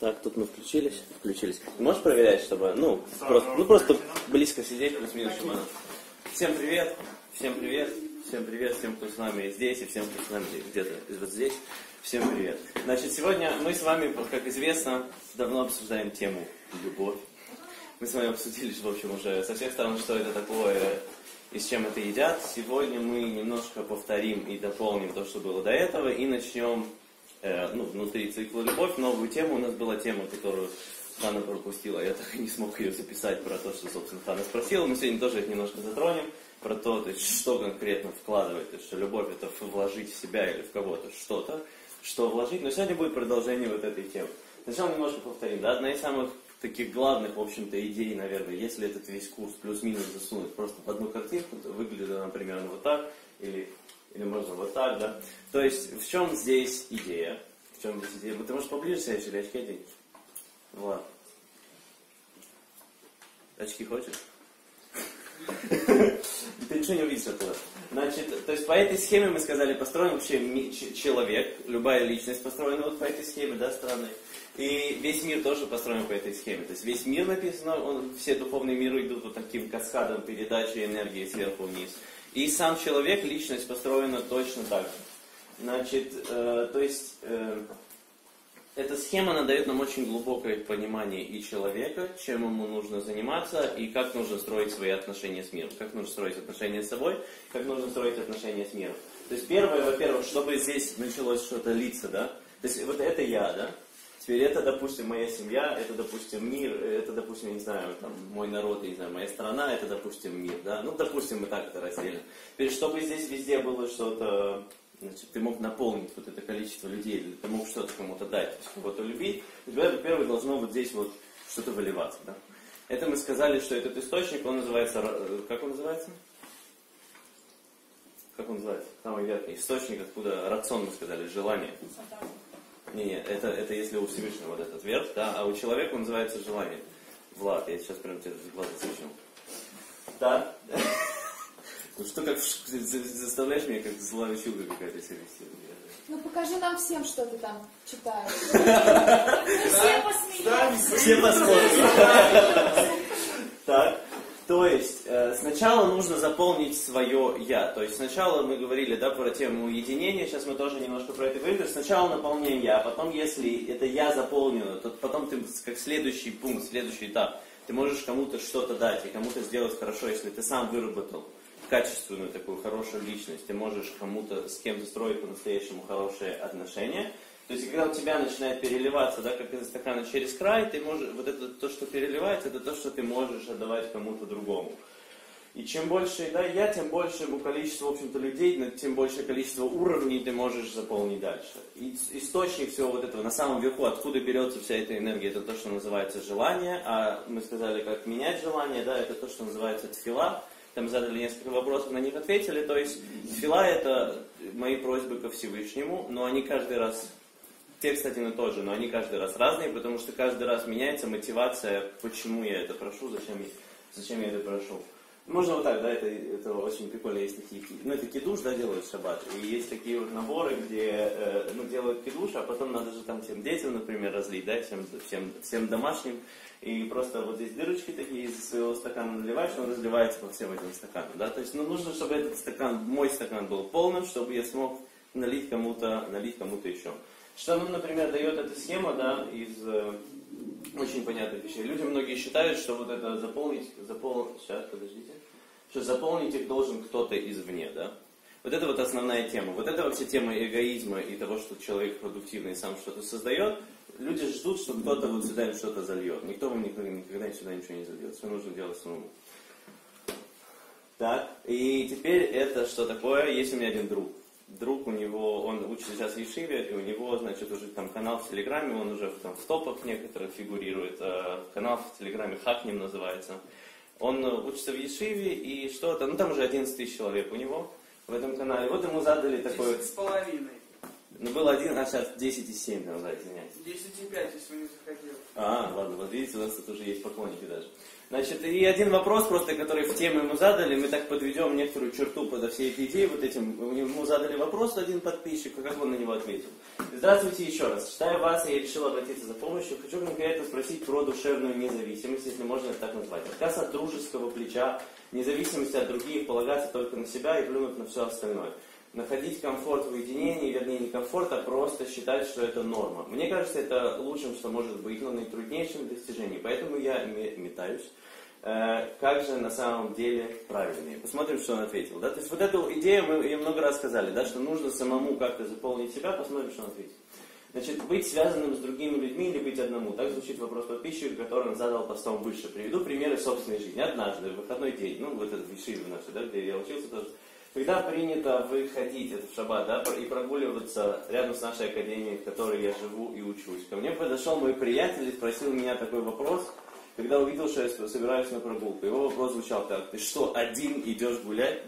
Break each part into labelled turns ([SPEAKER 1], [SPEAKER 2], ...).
[SPEAKER 1] Так, тут мы включились. Включились. Можешь проверять, чтобы, ну, просто, ну, просто близко сидеть, плюс-минус шамана. Всем привет, всем привет, всем привет, всем, кто с нами здесь, и всем, кто с нами где-то вот здесь. Всем привет. Значит, сегодня мы с вами, как известно, давно обсуждаем тему любовь. Мы с вами обсудили, в общем, уже со всех сторон, что это такое и с чем это едят. Сегодня мы немножко повторим и дополним то, что было до этого, и начнем э, ну, внутри цикла «Любовь». Новую тему у нас была тема, которую Хана пропустила. Я так и не смог ее записать про то, что, собственно, Хана спросила. Мы сегодня тоже их немножко затронем про то, то есть, что конкретно вкладывает, то есть, что любовь это вложить в себя или в кого-то что-то, что вложить. Но сегодня будет продолжение вот этой темы. Сначала немножко повторим. Да? Одна из самых таких главных, в общем-то, идей, наверное, если этот весь курс плюс-минус засунуть просто в одну картинку, то выглядит она примерно вот так, или, или можно вот так, да. То есть, в чем здесь идея? В чем здесь идея? Ты можешь поближе сядешь или очки одеть? Вот. Очки хочешь? Ты ничего не увидишь оттуда. Значит, то есть по этой схеме мы сказали, построен вообще человек, любая личность построена вот по этой схеме, да, странной. И весь мир тоже построен по этой схеме. То есть весь мир написано, он, все духовные миры идут вот таким каскадом передачи энергии сверху вниз. И сам человек, личность построена точно так же. Значит, э, то есть э, эта схема она дает нам очень глубокое понимание и человека, чем ему нужно заниматься, и как нужно строить свои отношения с миром, как нужно строить отношения с собой, как нужно строить отношения с миром. То есть первое, во-первых, чтобы здесь началось что-то литься, да, то есть вот это я, да, Теперь это, допустим, моя семья, это, допустим, мир, это, допустим, я не знаю, там, мой народ, я не знаю, моя страна, это, допустим, мир, да, ну, допустим, мы так это разделим. Теперь, чтобы здесь везде было что-то, значит, ты мог наполнить вот это количество людей, ты мог что-то кому-то дать, кого-то любить, у тебя, во-первых, должно вот здесь вот что-то выливаться, да. Это мы сказали, что этот источник, он называется, как он называется? Как он называется? Самый верхний источник, откуда рацион, мы сказали, желание. Не, не, это, это если у Всевышнего вот этот верх, да, а у человека он называется желание. Влад, я сейчас прям тебе в глаз засвечу. Да. Ну что, как заставляешь меня как злая щука какая-то себя
[SPEAKER 2] Ну покажи нам всем, что ты там читаешь. Все посмеются.
[SPEAKER 1] Все посмотрят. Так. То есть э, сначала нужно заполнить свое я. То есть сначала мы говорили да, про тему уединения, сейчас мы тоже немножко про это говорим. Сначала наполняем я, а потом, если это я заполнено, то потом ты как следующий пункт, следующий этап, ты можешь кому-то что-то дать и кому-то сделать хорошо, если ты сам выработал качественную такую хорошую личность, ты можешь кому-то с кем-то строить по-настоящему хорошие отношения – то есть, когда у тебя начинает переливаться, да, как из стакана через край, ты можешь, вот это то, что переливается, это то, что ты можешь отдавать кому-то другому. И чем больше да, я, тем большему количеству, в общем-то, людей, тем большее количество уровней ты можешь заполнить дальше. И источник всего вот этого, на самом верху, откуда берется вся эта энергия, это то, что называется желание, а мы сказали, как менять желание, да, это то, что называется тфила. Там задали несколько вопросов, на них ответили. То есть тфила это мои просьбы ко Всевышнему, но они каждый раз те, кстати, на тот же, но они каждый раз разные, потому что каждый раз меняется мотивация, почему я это прошу, зачем, зачем я это прошу. Можно вот так, да, это, это очень прикольно, есть такие, ну, это кидуш, да, делают в шаббат, и есть такие вот наборы, где, э, ну, делают кидуш, а потом надо же там всем детям, например, разлить, да, всем, всем, всем домашним, и просто вот здесь дырочки такие из своего стакана наливаешь, он разливается по всем этим стаканам, да, то есть, ну, нужно, чтобы этот стакан, мой стакан был полным, чтобы я смог налить кому-то, налить кому-то еще. Что нам, например, дает эта схема, да, из э, очень понятных вещей. Люди многие считают, что вот это заполнить, заполнить, сейчас, подождите, что заполнить их должен кто-то извне, да. Вот это вот основная тема. Вот это вообще тема эгоизма и того, что человек продуктивный сам что-то создает. Люди ждут, что кто-то вот сюда им что-то зальет. Никто вам никогда, никогда сюда ничего не зальет. Все нужно делать самому. Так, и теперь это что такое? Есть у меня один друг друг у него, он учится сейчас в Ешиве, и у него, значит, уже там канал в Телеграме, он уже там, в топах некоторых фигурирует, а канал в Телеграме Хакнем называется. Он учится в Ешиве, и что-то, ну там уже 11 тысяч человек у него в этом канале. Вот ему задали такой...
[SPEAKER 3] с половиной.
[SPEAKER 1] Ну, был один, а сейчас 10,7, надо, да, извиняюсь.
[SPEAKER 3] 10,5, если вы не заходили.
[SPEAKER 1] А, ладно, вот видите, у нас тут уже есть поклонники даже. Значит, и один вопрос просто, который в тему ему задали, мы так подведем некоторую черту под всей этой идеей, вот этим, ему задали вопрос один подписчик, а как он на него ответил. Здравствуйте еще раз. Читая вас, я решил обратиться за помощью. Хочу конкретно спросить про душевную независимость, если можно это так назвать. Отказ от дружеского плеча, независимость от других, полагаться только на себя и плюнуть на все остальное находить комфорт в уединении, вернее не комфорт, а просто считать, что это норма. Мне кажется, это лучшим, что может быть, но наитруднейшим достижением. Поэтому я метаюсь. Э, как же на самом деле правильнее? Посмотрим, что он ответил. Да? То есть вот эту идею мы ей много раз сказали, да, что нужно самому как-то заполнить себя, посмотрим, что он ответил. Значит, быть связанным с другими людьми или быть одному. Так звучит вопрос подписчика, который он задал постом выше. Приведу примеры собственной жизни. Однажды, в выходной день, ну, вот этот Вишиве наш, да, где я учился тоже, когда принято выходить в шаббат, да, и прогуливаться рядом с нашей академией, в которой я живу и учусь, ко мне подошел мой приятель и спросил меня такой вопрос, когда увидел, что я собираюсь на прогулку. Его вопрос звучал так, ты что, один идешь гулять?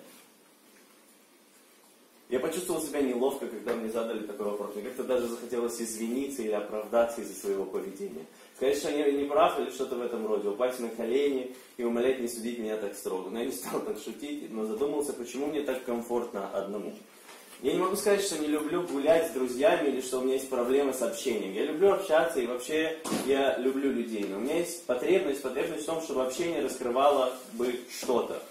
[SPEAKER 1] Я почувствовал себя неловко, когда мне задали такой вопрос. Мне как-то даже захотелось извиниться или оправдаться из-за своего поведения. Что я не прав или что-то в этом роде. Упасть на колени и умолять не судить меня так строго. Но я не стал так шутить, но задумался, почему мне так комфортно одному. Я не могу сказать, что не люблю гулять с друзьями или что у меня есть проблемы с общением. Я люблю общаться и вообще я люблю людей. Но у меня есть потребность, потребность в том, чтобы общение раскрывало бы что-то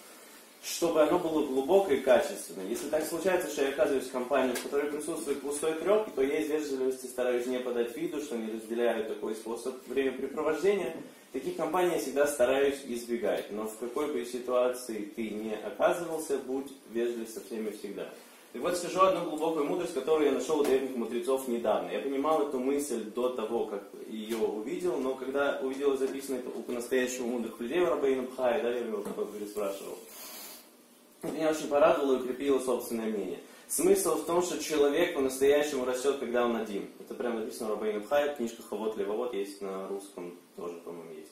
[SPEAKER 1] чтобы оно было глубокое и качественное. Если так случается, что я оказываюсь в компании, в которой присутствует пустой треп, то я из вежливости стараюсь не подать виду, что не разделяю такой способ времяпрепровождения. Таких компаний я всегда стараюсь избегать. Но в какой бы ситуации ты не оказывался, будь вежлив со всеми всегда. И вот скажу одну глубокую мудрость, которую я нашел у древних мудрецов недавно. Я понимал эту мысль до того, как ее увидел, но когда увидел записанное у по-настоящему мудрых людей в Рабейну Бхае, да, я его переспрашивал, меня очень порадовало и укрепило собственное мнение. Смысл в том, что человек по-настоящему растет, когда он один. Это прямо написано Рабейн Бхай, книжка Хавот Левовод есть на русском, тоже, по-моему, есть.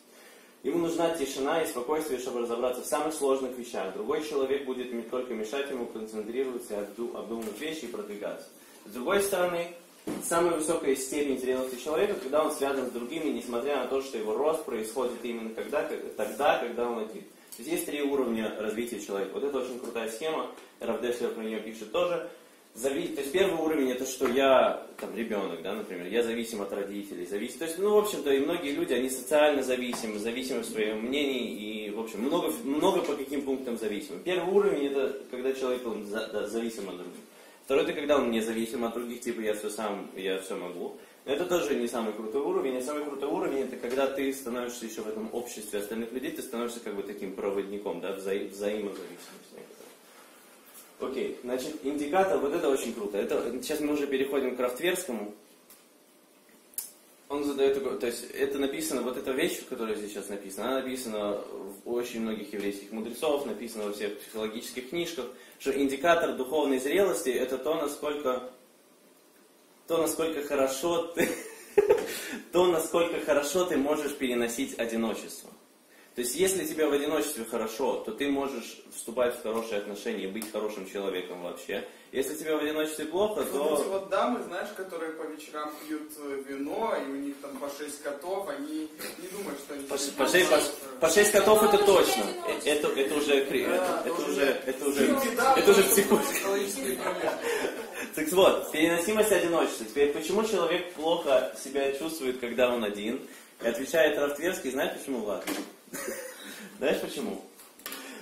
[SPEAKER 1] Ему нужна тишина и спокойствие, чтобы разобраться в самых сложных вещах. Другой человек будет только мешать ему концентрироваться и обдумывать вещи и продвигаться. С другой стороны, самая высокая степень зрелости человека, когда он связан с другими, несмотря на то, что его рост происходит именно когда, тогда, когда он один. Есть три уровня развития человека. Вот это очень крутая схема. Равдеслер про нее пишет тоже. Зави... То есть первый уровень это что я, там, ребенок, да, например, я зависим от родителей, зависим. То есть, ну, в общем-то, и многие люди, они социально зависимы, зависимы в своем мнении, и, в общем, много, много по каким пунктам зависимы. Первый уровень это когда человек он за, да, зависим от других. Второй это когда он не зависим от других, типа я все сам, я все могу. Это тоже не самый крутой уровень. А самый крутой уровень это когда ты становишься еще в этом обществе остальных людей, ты становишься как бы таким проводником, да, вза взаимозависимость. Окей, значит, индикатор, вот это очень круто. Это, сейчас мы уже переходим к Крафтверскому. Он задает такой, то есть это написано, вот эта вещь, которая здесь сейчас написана, она написана в очень многих еврейских мудрецов, написана во всех психологических книжках, что индикатор духовной зрелости это то, насколько то, насколько хорошо ты, то, насколько хорошо ты можешь переносить одиночество. То есть, если тебе в одиночестве хорошо, то ты можешь вступать в хорошие отношения быть хорошим человеком вообще. Если тебе в одиночестве плохо, то...
[SPEAKER 3] Вот эти вот дамы, знаешь, которые по вечерам пьют э, вино, и у них там по шесть котов, они не думают, что они... По,
[SPEAKER 1] по, шесть, по, по шесть котов это точно. Это, это уже... Это, это уже... Это уже... Это уже психологические Так вот, переносимость одиночества. Теперь, почему человек плохо себя чувствует, когда он один? И отвечает Рафтверский, знаешь почему, Влад? Знаешь почему?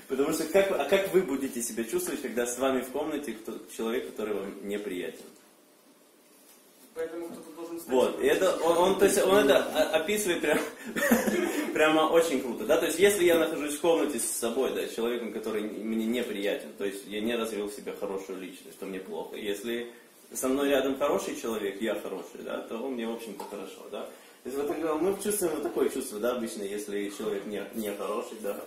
[SPEAKER 1] Потому что как, а как вы будете себя чувствовать, когда с вами в комнате кто, человек, который вам неприятен?
[SPEAKER 3] Поэтому кто-то должен стать.
[SPEAKER 1] Вот, и это, он, он, то есть, он это описывает прям, прямо очень круто. Да? То есть, если я нахожусь в комнате с собой, да, с человеком, который мне неприятен, то есть я не развил в себе хорошую личность, то мне плохо. Если со мной рядом хороший человек, я хороший, да, то мне, в общем-то, хорошо. Да? То есть вот, мы чувствуем вот такое чувство, да, обычно, если человек не, не хороший, да.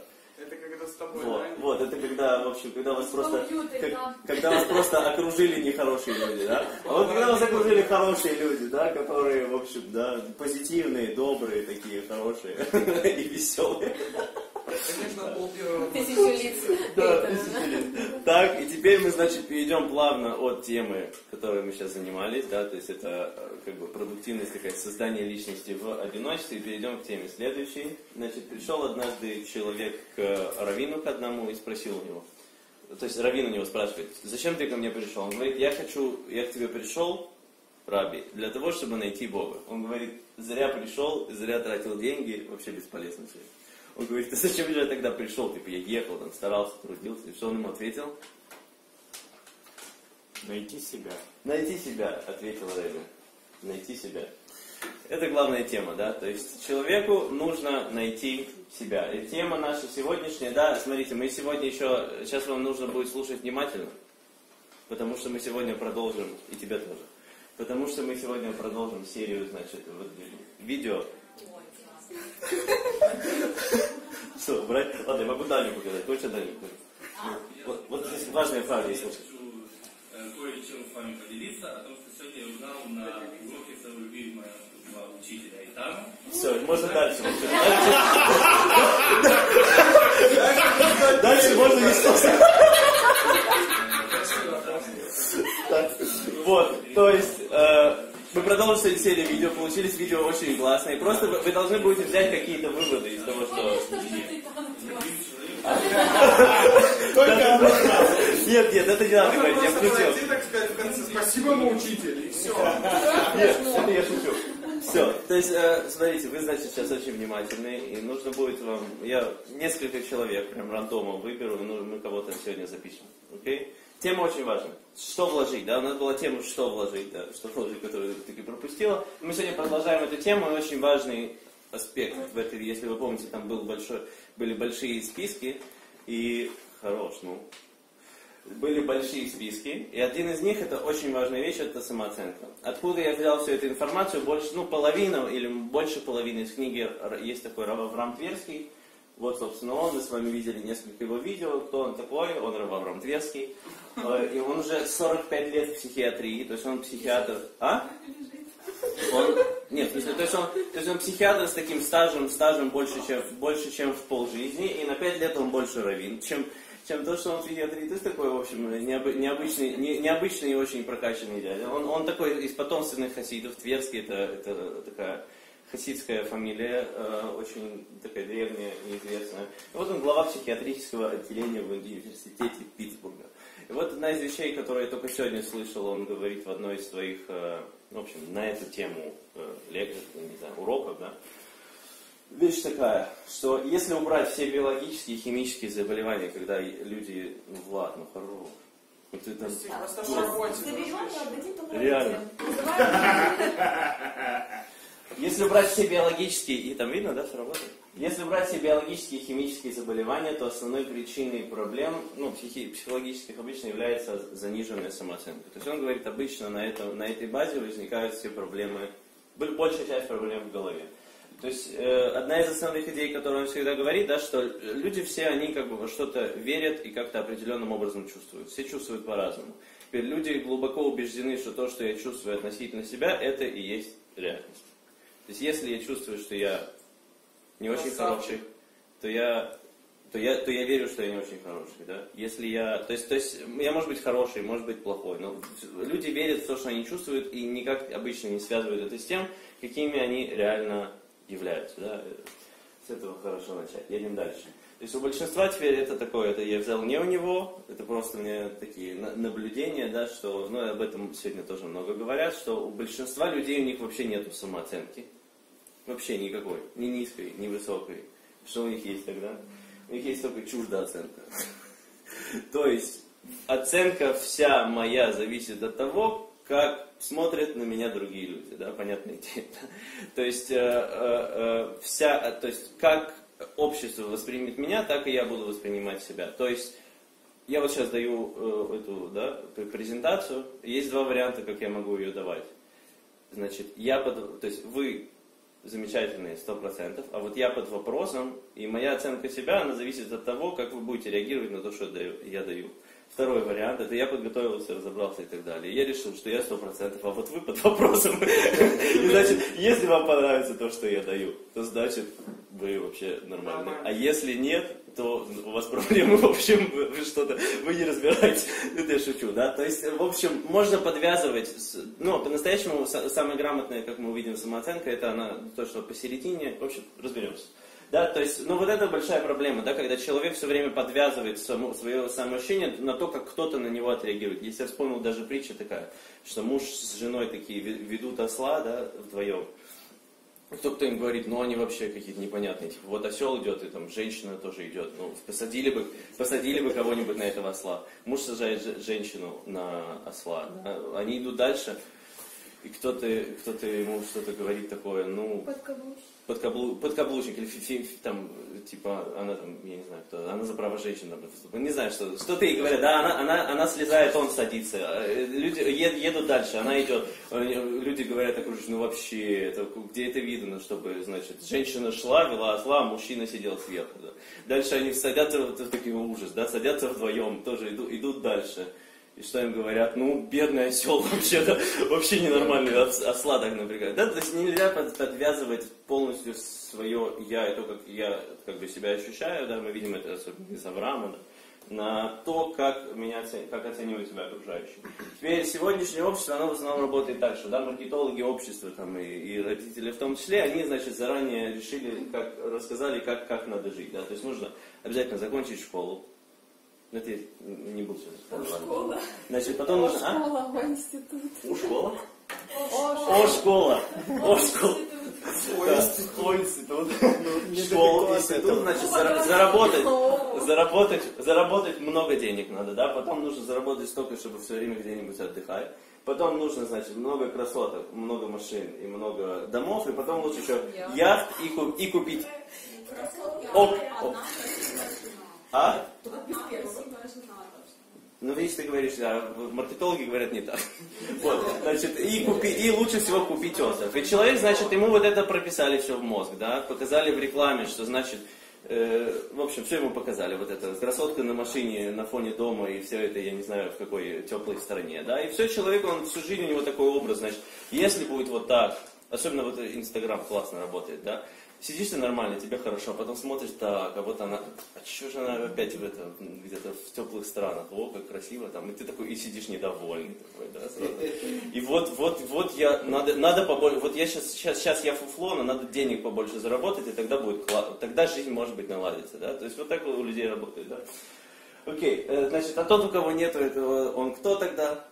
[SPEAKER 3] Это когда с тобой,
[SPEAKER 1] вот,
[SPEAKER 3] да?
[SPEAKER 1] Вот, это когда, в общем, когда вас просто, как, когда вас просто окружили нехорошие люди, да. А вот когда вас окружили хорошие люди, да, которые, в общем, да, позитивные, добрые такие, хорошие и веселые.
[SPEAKER 3] Конечно, пол первого.
[SPEAKER 2] Тысячу лиц.
[SPEAKER 1] Да. Так, и теперь мы, значит, перейдем плавно от темы, которой мы сейчас занимались, да, то есть это э, как бы продуктивность, такая создание личности в одиночестве, и перейдем к теме следующей. Значит, пришел однажды человек к Равину к одному и спросил у него, то есть Равин у него спрашивает, зачем ты ко мне пришел? Он говорит, я хочу, я к тебе пришел, Раби, для того, чтобы найти Бога. Он говорит, зря пришел, зря тратил деньги, вообще бесполезно все. Он говорит, ты зачем же я тогда пришел? Типа, я ехал, там, старался, трудился. И что он ему ответил?
[SPEAKER 4] Найти себя.
[SPEAKER 1] Найти себя, ответил Рэбби. Найти себя. Это главная тема, да, то есть человеку нужно найти себя. И тема наша сегодняшняя, да, смотрите, мы сегодня еще, сейчас вам нужно будет слушать внимательно, потому что мы сегодня продолжим, и тебя тоже, потому что мы сегодня продолжим серию, значит, вот, видео. Что, брать? Ладно, я могу Даню показать, хочешь Даню показать? Вот, вот здесь важная фраза есть.
[SPEAKER 5] э, кое-чем с вами поделиться, о том, что сегодня я узнал на уроке своего любимого учителя Итана.
[SPEAKER 1] Все, можно дальше. Дальше можно не слушать. Вот, то есть, э, мы продолжили серию видео, получились видео очень классные. Просто вы, вы должны будете взять какие-то выводы из того, что...
[SPEAKER 4] Только одна
[SPEAKER 1] Нет, нет, это не надо говорить, я
[SPEAKER 3] просто
[SPEAKER 1] включил.
[SPEAKER 3] так сказать, в конце, спасибо, мой учитель, и все.
[SPEAKER 1] Нет, это я шучу. Все, то есть, э, смотрите, вы, значит, сейчас очень внимательны, и нужно будет вам, я несколько человек прям рандомом выберу, и ну, мы кого-то сегодня запишем, окей? Тема очень важна. Что вложить, да? У нас была тема, что вложить, да, что вложить, которую ты таки пропустила. Мы сегодня продолжаем эту тему, и очень важный аспект в этой, если вы помните, там был большой, были большие списки, и хорош, ну, были большие списки, и один из них, это очень важная вещь, это самооценка. Откуда я взял всю эту информацию? Больше, ну, половина или больше половины из книги есть такой Авраам Тверский. Вот, собственно, он, мы с вами видели несколько его видео, кто он такой, он Авраам Тверский. Э, И он уже 45 лет в психиатрии, то есть он психиатр. А? Он, нет, то есть он, то есть он психиатр с таким стажем, стажем больше, чем, больше, чем в полжизни, и на 5 лет он больше равин, чем, чем то, что он в психиатрии. Есть такой, в общем, необы- необычный, не- необычный и очень прокачанный дядя. Он, он такой из потомственных хасидов, Тверский, это, это такая хасидская фамилия, э, очень такая древняя, неизвестная. И вот он глава психиатрического отделения в университете Питтсбурга. И вот одна из вещей, которую я только сегодня слышал, он говорит в одной из своих, э, в общем, на эту тему э, лекций, не знаю, уроков, да, Вещь такая, что если убрать все биологические и химические заболевания, когда люди, ну Влад, ну хорош, ну ты там,
[SPEAKER 3] Просто в работе.
[SPEAKER 2] Заберем и отдадим только
[SPEAKER 1] Реально. если убрать все биологические, и там видно, да, что работает? Если убрать все биологические и химические заболевания, то основной причиной проблем, ну, психи- психологических обычно является заниженная самооценка. То есть он говорит, обычно на, этом, на этой базе возникают все проблемы, большая часть проблем в голове. То есть э, одна из основных идей, которую он всегда говорит, да, что люди все, они как бы во что-то верят и как-то определенным образом чувствуют. Все чувствуют по-разному. Теперь люди глубоко убеждены, что то, что я чувствую относительно себя, это и есть реальность. То есть если я чувствую, что я не очень
[SPEAKER 3] Красавчик.
[SPEAKER 1] хороший, то я, то, я, то я верю, что я не очень хороший. Да? Если я, то, есть, то есть я может быть хороший, может быть плохой, но люди верят в то, что они чувствуют, и никак обычно не связывают это с тем, какими они реально являются. Да? С этого хорошо начать. Едем дальше. То есть у большинства теперь это такое, это я взял не у него, это просто меня такие на- наблюдения, да, что, ну, об этом сегодня тоже много говорят, что у большинства людей у них вообще нету самооценки. Вообще никакой. Ни низкой, ни высокой. Что у них есть тогда? У них есть только чуждая оценка. То есть оценка вся моя зависит от того, как смотрят на меня другие люди, да, понятная идея. То есть, э, э, э, вся, то есть, как общество воспримет меня, так и я буду воспринимать себя. То есть, я вот сейчас даю э, эту, да, пр- презентацию, есть два варианта, как я могу ее давать. Значит, я под, то есть, вы замечательные, сто процентов, а вот я под вопросом, и моя оценка себя, она зависит от того, как вы будете реагировать на то, что я даю. Второй вариант, это я подготовился, разобрался и так далее. Я решил, что я сто процентов, а вот вы под вопросом. И значит, если вам понравится то, что я даю, то значит, вы вообще нормальные.
[SPEAKER 3] Нормально.
[SPEAKER 1] А если нет, то у вас проблемы, в общем, вы, что-то, вы не разбираетесь. Это я шучу, да? То есть, в общем, можно подвязывать, но по-настоящему са- самое грамотное, как мы увидим, самооценка, это она то, что посередине, в общем, разберемся. Да, то есть, ну вот это большая проблема, да, когда человек все время подвязывает само, свое самоощущение на то, как кто-то на него отреагирует. Если я вспомнил даже притча такая, что муж с женой такие ве- ведут осла, да, вдвоем. Кто-то им говорит, ну они вообще какие-то непонятные. Типа, вот осел идет, и там женщина тоже идет. Ну, посадили бы, посадили бы кого-нибудь на этого осла. Муж сажает же- женщину на осла. да. Они идут дальше, и кто-то кто ему что-то говорит такое, ну,
[SPEAKER 2] Подкаблучник.
[SPEAKER 1] Подкаблу, подкаблучник или фи- фи- там, типа, она там, я не знаю, кто, она за право женщин, там, не знаю, что, что-то ей говорят, да, она, она, она слезает, он садится, Э, люди ед- едут дальше, она идет, Э, люди говорят окружающие, ну вообще, это, где это видно, чтобы, значит, женщина шла, вела осла, а мужчина сидел сверху, да. Дальше они садятся, вот такой ужас, да, садятся вдвоем, тоже идут, идут дальше. И что им говорят? Ну, бедный осел вообще-то, вообще ненормальный, ос- осла так напрягает. Да, то есть нельзя под- подвязывать полностью свое я и то, как я как бы себя ощущаю, да, мы видим это особенно из Авраама, да, на то, как, меня, оце- как оценивают себя окружающие. Теперь сегодняшнее общество, оно в основном работает так, что да, маркетологи общества там, и, и родители в том числе, они, значит, заранее решили, как, рассказали, как, как надо жить. Да? То есть нужно обязательно закончить школу. Ну, это я не буду сейчас.
[SPEAKER 2] Школа.
[SPEAKER 1] Значит, потом
[SPEAKER 2] О,
[SPEAKER 1] нужно... А?
[SPEAKER 2] школа, о, институт.
[SPEAKER 1] У школа?
[SPEAKER 2] О,
[SPEAKER 1] О, школа! О, школа! О, институт. Школа, институт, значит, зара- заработать. Заработать, заработать много денег надо, да? Потом нужно заработать столько, чтобы все время где-нибудь отдыхать. Потом нужно, значит, много красоток, много машин и много домов. И потом лучше еще яхт и, ку- и купить. Оп. А? Ну, видишь, ты говоришь, да, маркетологи говорят не так. Вот, значит, и, купи, и лучше всего купить остров. И человек, значит, ему вот это прописали все в мозг, да, показали в рекламе, что значит, э, в общем, все ему показали, вот это, красотка на машине на фоне дома, и все это, я не знаю, в какой теплой стране, да, и все, человек, он всю жизнь, у него такой образ, значит, если будет вот так, особенно вот Инстаграм классно работает, да, Сидишь ты нормально, тебе хорошо, а потом смотришь, так, а вот она, а что же она опять в это, где-то в теплых странах, о, как красиво там, и ты такой, и сидишь недовольный такой, да, сразу. И вот, вот, вот я, надо, надо побольше, вот я сейчас, сейчас, сейчас я фуфло, но надо денег побольше заработать, и тогда будет, тогда жизнь, может быть, наладится, да, то есть вот так у людей работает, да. Окей, э, значит, а тот, у кого нету этого, он кто тогда?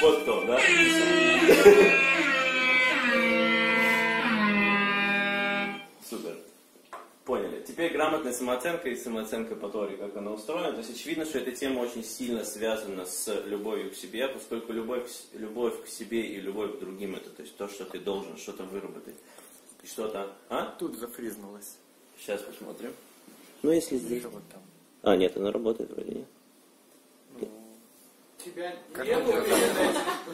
[SPEAKER 1] Вот кто, да? Супер. Поняли. Теперь грамотная самооценка и самооценка по Торе, как она устроена. То есть очевидно, что эта тема очень сильно связана с любовью к себе, поскольку любовь, любовь к себе и любовь к другим это то есть то, что ты должен что-то выработать. И что-то... А?
[SPEAKER 4] Тут зафризнулось.
[SPEAKER 1] Сейчас посмотрим. Ну, если здесь...
[SPEAKER 4] Что вот там?
[SPEAKER 1] А, нет, она работает вроде, нет?
[SPEAKER 3] Тебя
[SPEAKER 4] Как
[SPEAKER 3] нету,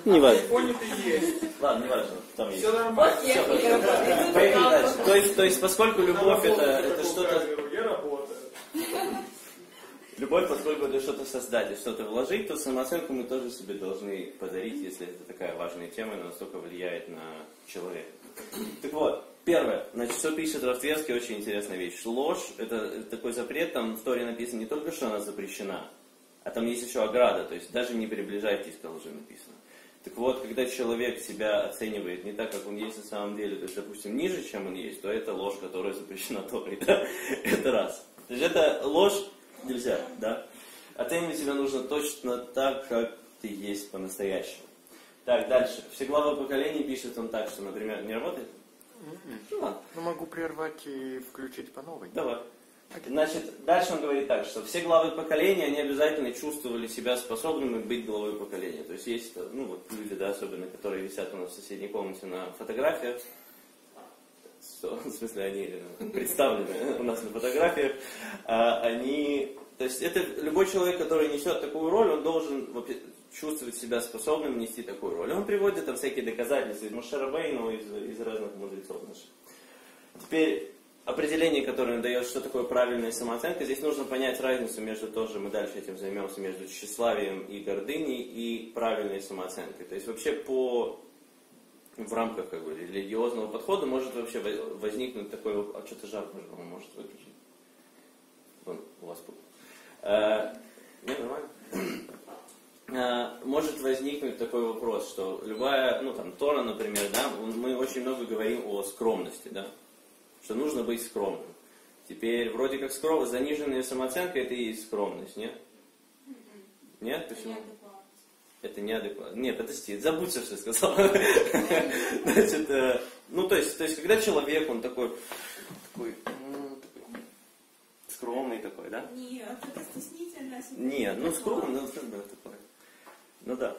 [SPEAKER 1] Не важно.
[SPEAKER 3] телефоне ты есть.
[SPEAKER 1] Ладно, не важно. Там есть.
[SPEAKER 3] Все нормально.
[SPEAKER 1] Поехали дальше. То есть, то есть поскольку любовь это, это что-то...
[SPEAKER 3] Я работаю.
[SPEAKER 1] Любовь, поскольку это что-то создать и что-то вложить, то самооценку мы тоже себе должны подарить, если это такая важная тема, и она настолько влияет на человека. Так вот, первое, значит, что пишет Рафтверский, очень интересная вещь. Ложь, это такой запрет, там в Торе написано не только, что она запрещена, а там есть еще ограда, то есть даже не приближайтесь к лжи написано. Так вот, когда человек себя оценивает не так, как он есть на самом деле, то есть, допустим, ниже, чем он есть, то это ложь, которая запрещена Торой, да? Это раз. То есть это ложь нельзя, да? Оценивать себя нужно точно так, как ты есть по-настоящему. Так, дальше. Все главы поколений пишет он так, что, например, не работает? Ну, ладно.
[SPEAKER 4] Ну, могу прервать и включить по новой.
[SPEAKER 1] Давай. Значит, дальше он говорит так, что все главы поколения, они обязательно чувствовали себя способными быть главой поколения. То есть есть, ну вот люди, да, особенно, которые висят у нас в соседней комнате на фотографиях, что, в смысле, они э, представлены у нас на фотографиях, а, они, то есть это любой человек, который несет такую роль, он должен чувствовать себя способным нести такую роль. Он приводит там всякие доказательства из Машарабейна, из, из разных мудрецов наших. Теперь определение, которое дает, что такое правильная самооценка, здесь нужно понять разницу между тоже, мы дальше этим займемся, между тщеславием и гордыней и правильной самооценкой. То есть вообще по в рамках как бы, религиозного подхода может вообще во- возникнуть такой, а что-то жарко же, он может выключить. Вон, у вас тут. Э, Нет, нормально. Э, Может возникнуть такой вопрос, что любая, ну там, Тора, например, да, мы очень много говорим о скромности, да, что нужно быть скромным. Теперь, вроде как скромность, заниженная самооценка, это и есть скромность, нет? Нет? Почему? Это неадекватно. Нет, подожди, забудь все, что я сказал. Значит, э, ну, то есть, то есть, когда человек, он такой, такой, такой скромный такой, да?
[SPEAKER 6] Нет, это стеснительное.
[SPEAKER 1] Нет, ну скромный, ну, такой. Ну да.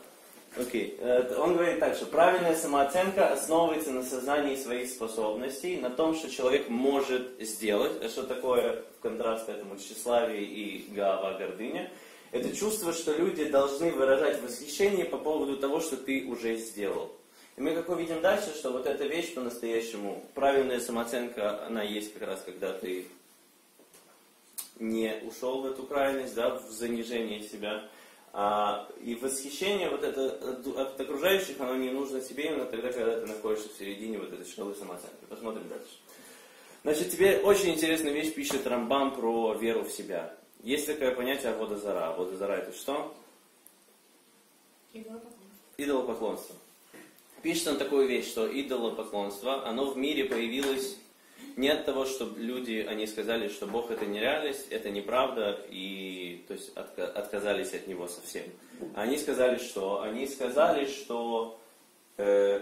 [SPEAKER 1] Окей. Э, Он говорит так, что правильная самооценка основывается на сознании своих способностей, на том, что человек может сделать. А что такое в контраст к этому тщеславие и гава, гордыня? Это чувство, что люди должны выражать восхищение по поводу того, что ты уже сделал. И мы как увидим дальше, что вот эта вещь по-настоящему, правильная самооценка, она есть как раз, когда ты не ушел в эту крайность, да, в занижение себя. А, и восхищение вот это от, от окружающих, оно не нужно тебе именно тогда, когда ты находишься в середине вот этой шкалы самооценки. Посмотрим дальше. Значит, тебе очень интересную вещь пишет Рамбам про веру в себя. Есть такое понятие Аводозара. Аводозара это что? Идолопоклонство. Пишет он такую вещь, что идолопоклонство, оно в мире появилось не от того, что люди, они сказали, что Бог это не реальность, это неправда, и то есть отка- отказались от Него совсем. Они сказали, что? Они сказали, что э,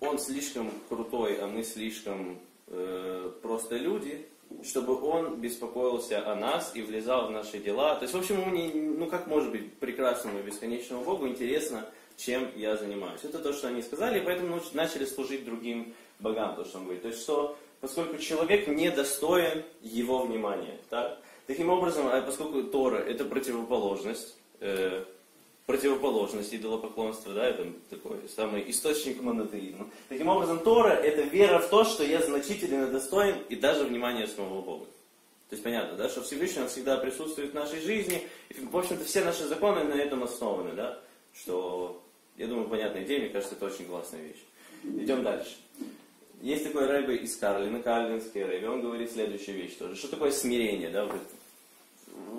[SPEAKER 1] Он слишком крутой, а мы слишком э, просто люди, чтобы Он беспокоился о нас и влезал в наши дела. То есть, в общем, ему не- ну как может быть прекрасному и бесконечному Богу интересно, чем я занимаюсь. Это то, что они сказали, и поэтому нач- начали служить другим богам, то, что он говорит. То есть, что поскольку человек недостоин его внимания. Так? Таким образом, а поскольку Тора это противоположность, э, противоположность идолопоклонства, да, это такой самый источник монотеизма. Таким образом, Тора это вера в то, что я значительно достоин и даже внимания самого Бога. То есть понятно, да, что Всевышний он всегда присутствует в нашей жизни, и, в общем-то, все наши законы на этом основаны, да, что, я думаю, понятная идея, мне кажется, это очень классная вещь. Идем дальше. Есть такой рэбе из Карлина, карлинский рэбе, он говорит следующую вещь тоже. Что такое смирение, да,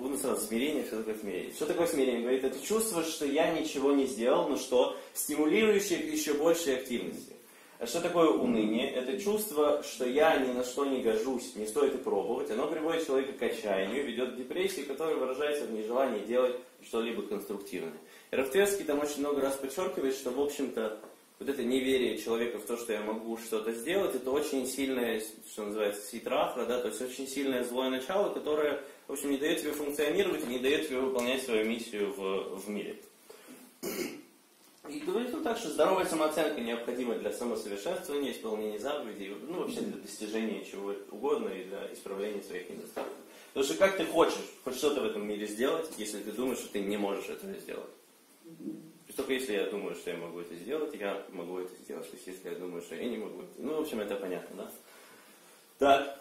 [SPEAKER 1] ну, сразу смирение, что такое смирение? Что такое смирение? Говорит, это чувство, что я ничего не сделал, но что? Стимулирующее еще большей активности. А что такое уныние? Это чувство, что я ни на что не гожусь, не стоит и пробовать. Оно приводит человека к отчаянию, ведет к депрессии, которая выражается в нежелании делать что-либо конструктивное. Рафтверский там очень много раз подчеркивает, что, в общем-то, вот это неверие человека в то, что я могу что-то сделать, это очень сильное, что называется, ситрафра, да, то есть очень сильное злое начало, которое, в общем, не дает тебе функционировать и не дает тебе выполнять свою миссию в, в мире. И говорит он так, что здоровая самооценка необходима для самосовершенствования, исполнения заповедей, ну, вообще для достижения чего угодно и для исправления своих недостатков. Потому что как ты хочешь хоть что-то в этом мире сделать, если ты думаешь, что ты не можешь этого сделать? Есть только если я думаю, что я могу это сделать, я могу это сделать. То есть если я думаю, что я не могу. Ну, в общем, это понятно, да? Так.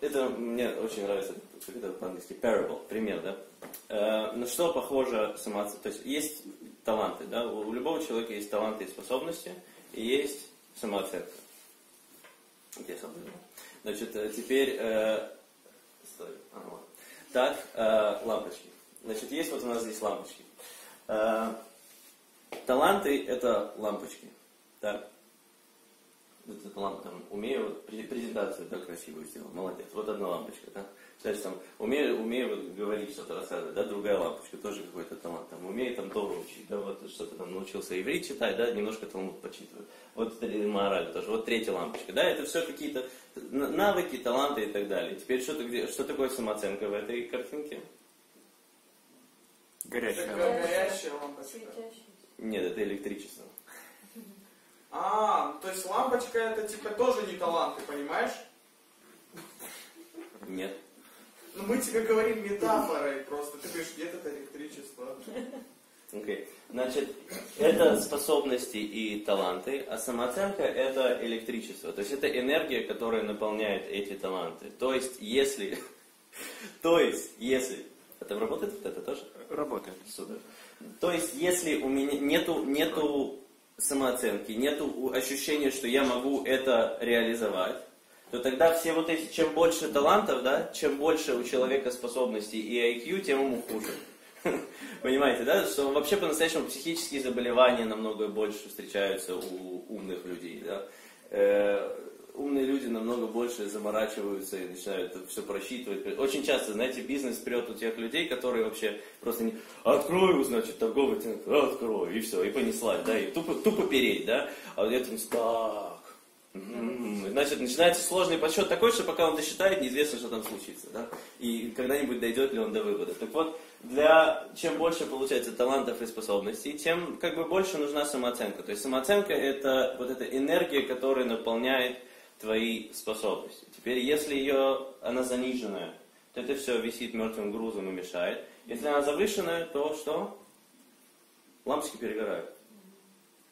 [SPEAKER 1] Это мне очень нравится, это по-английски, parable, пример, да? Э, на что похоже самооценка? То есть есть таланты, да? У, у любого человека есть таланты и способности, и есть самооценка. Где придумал? Значит, э, теперь... э, а, вот. Так, э, лампочки. Значит, есть вот у нас здесь лампочки. Э, таланты это лампочки. Так. Вот эта лампа там, умею вот, пре- презентацию да, красивую сделал, молодец. Вот одна лампочка, да. Значит, там, умею, умею вот, говорить что-то, рассказывать, да, другая лампочка, тоже какой-то талант. Там, умею там Тору учить, да, вот что-то там научился иврит читать, да, немножко Талмуд почитываю. Вот мораль тоже, вот третья лампочка, да, это все какие-то навыки, таланты и так далее. Теперь что, где, что такое самооценка в этой картинке?
[SPEAKER 4] Горячая
[SPEAKER 3] Такая
[SPEAKER 4] лампа.
[SPEAKER 3] горящая лампочка.
[SPEAKER 1] Нет, это электричество.
[SPEAKER 3] А, то есть лампочка это типа тоже не талант, ты понимаешь?
[SPEAKER 1] Нет.
[SPEAKER 3] Ну мы тебе говорим метафорой просто. Ты говоришь, нет, это электричество.
[SPEAKER 1] Окей. Значит, это способности и таланты, а самооценка это электричество. То есть это энергия, которая наполняет эти таланты. То есть, если... То есть, если... Это работает вот это тоже?
[SPEAKER 4] Работает.
[SPEAKER 1] Супер. То есть, если у меня нету, нету самооценки, нету ощущения, что я могу это реализовать, то тогда все вот эти, чем больше талантов, да, чем больше у человека способностей и IQ, тем ему хуже. Понимаете, да, что вообще по-настоящему психические заболевания намного больше встречаются у умных людей, да. Умные люди намного больше заморачиваются и начинают все просчитывать. Очень часто, знаете, бизнес прет у тех людей, которые вообще просто не открою, значит, торговый центр, открою, и все, и понеслась, да, и тупо, тупо переть, да, а вот это так, Значит, начинается сложный подсчет такой, что пока он досчитает, неизвестно, что там случится, да? И когда-нибудь дойдет ли он до вывода. Так вот, для чем больше получается талантов и способностей, тем как бы больше нужна самооценка. То есть самооценка это вот эта энергия, которая наполняет твои способности. Теперь, если ее, она заниженная, то это все висит мертвым грузом и мешает. Если она завышенная, то что? Лампочки перегорают.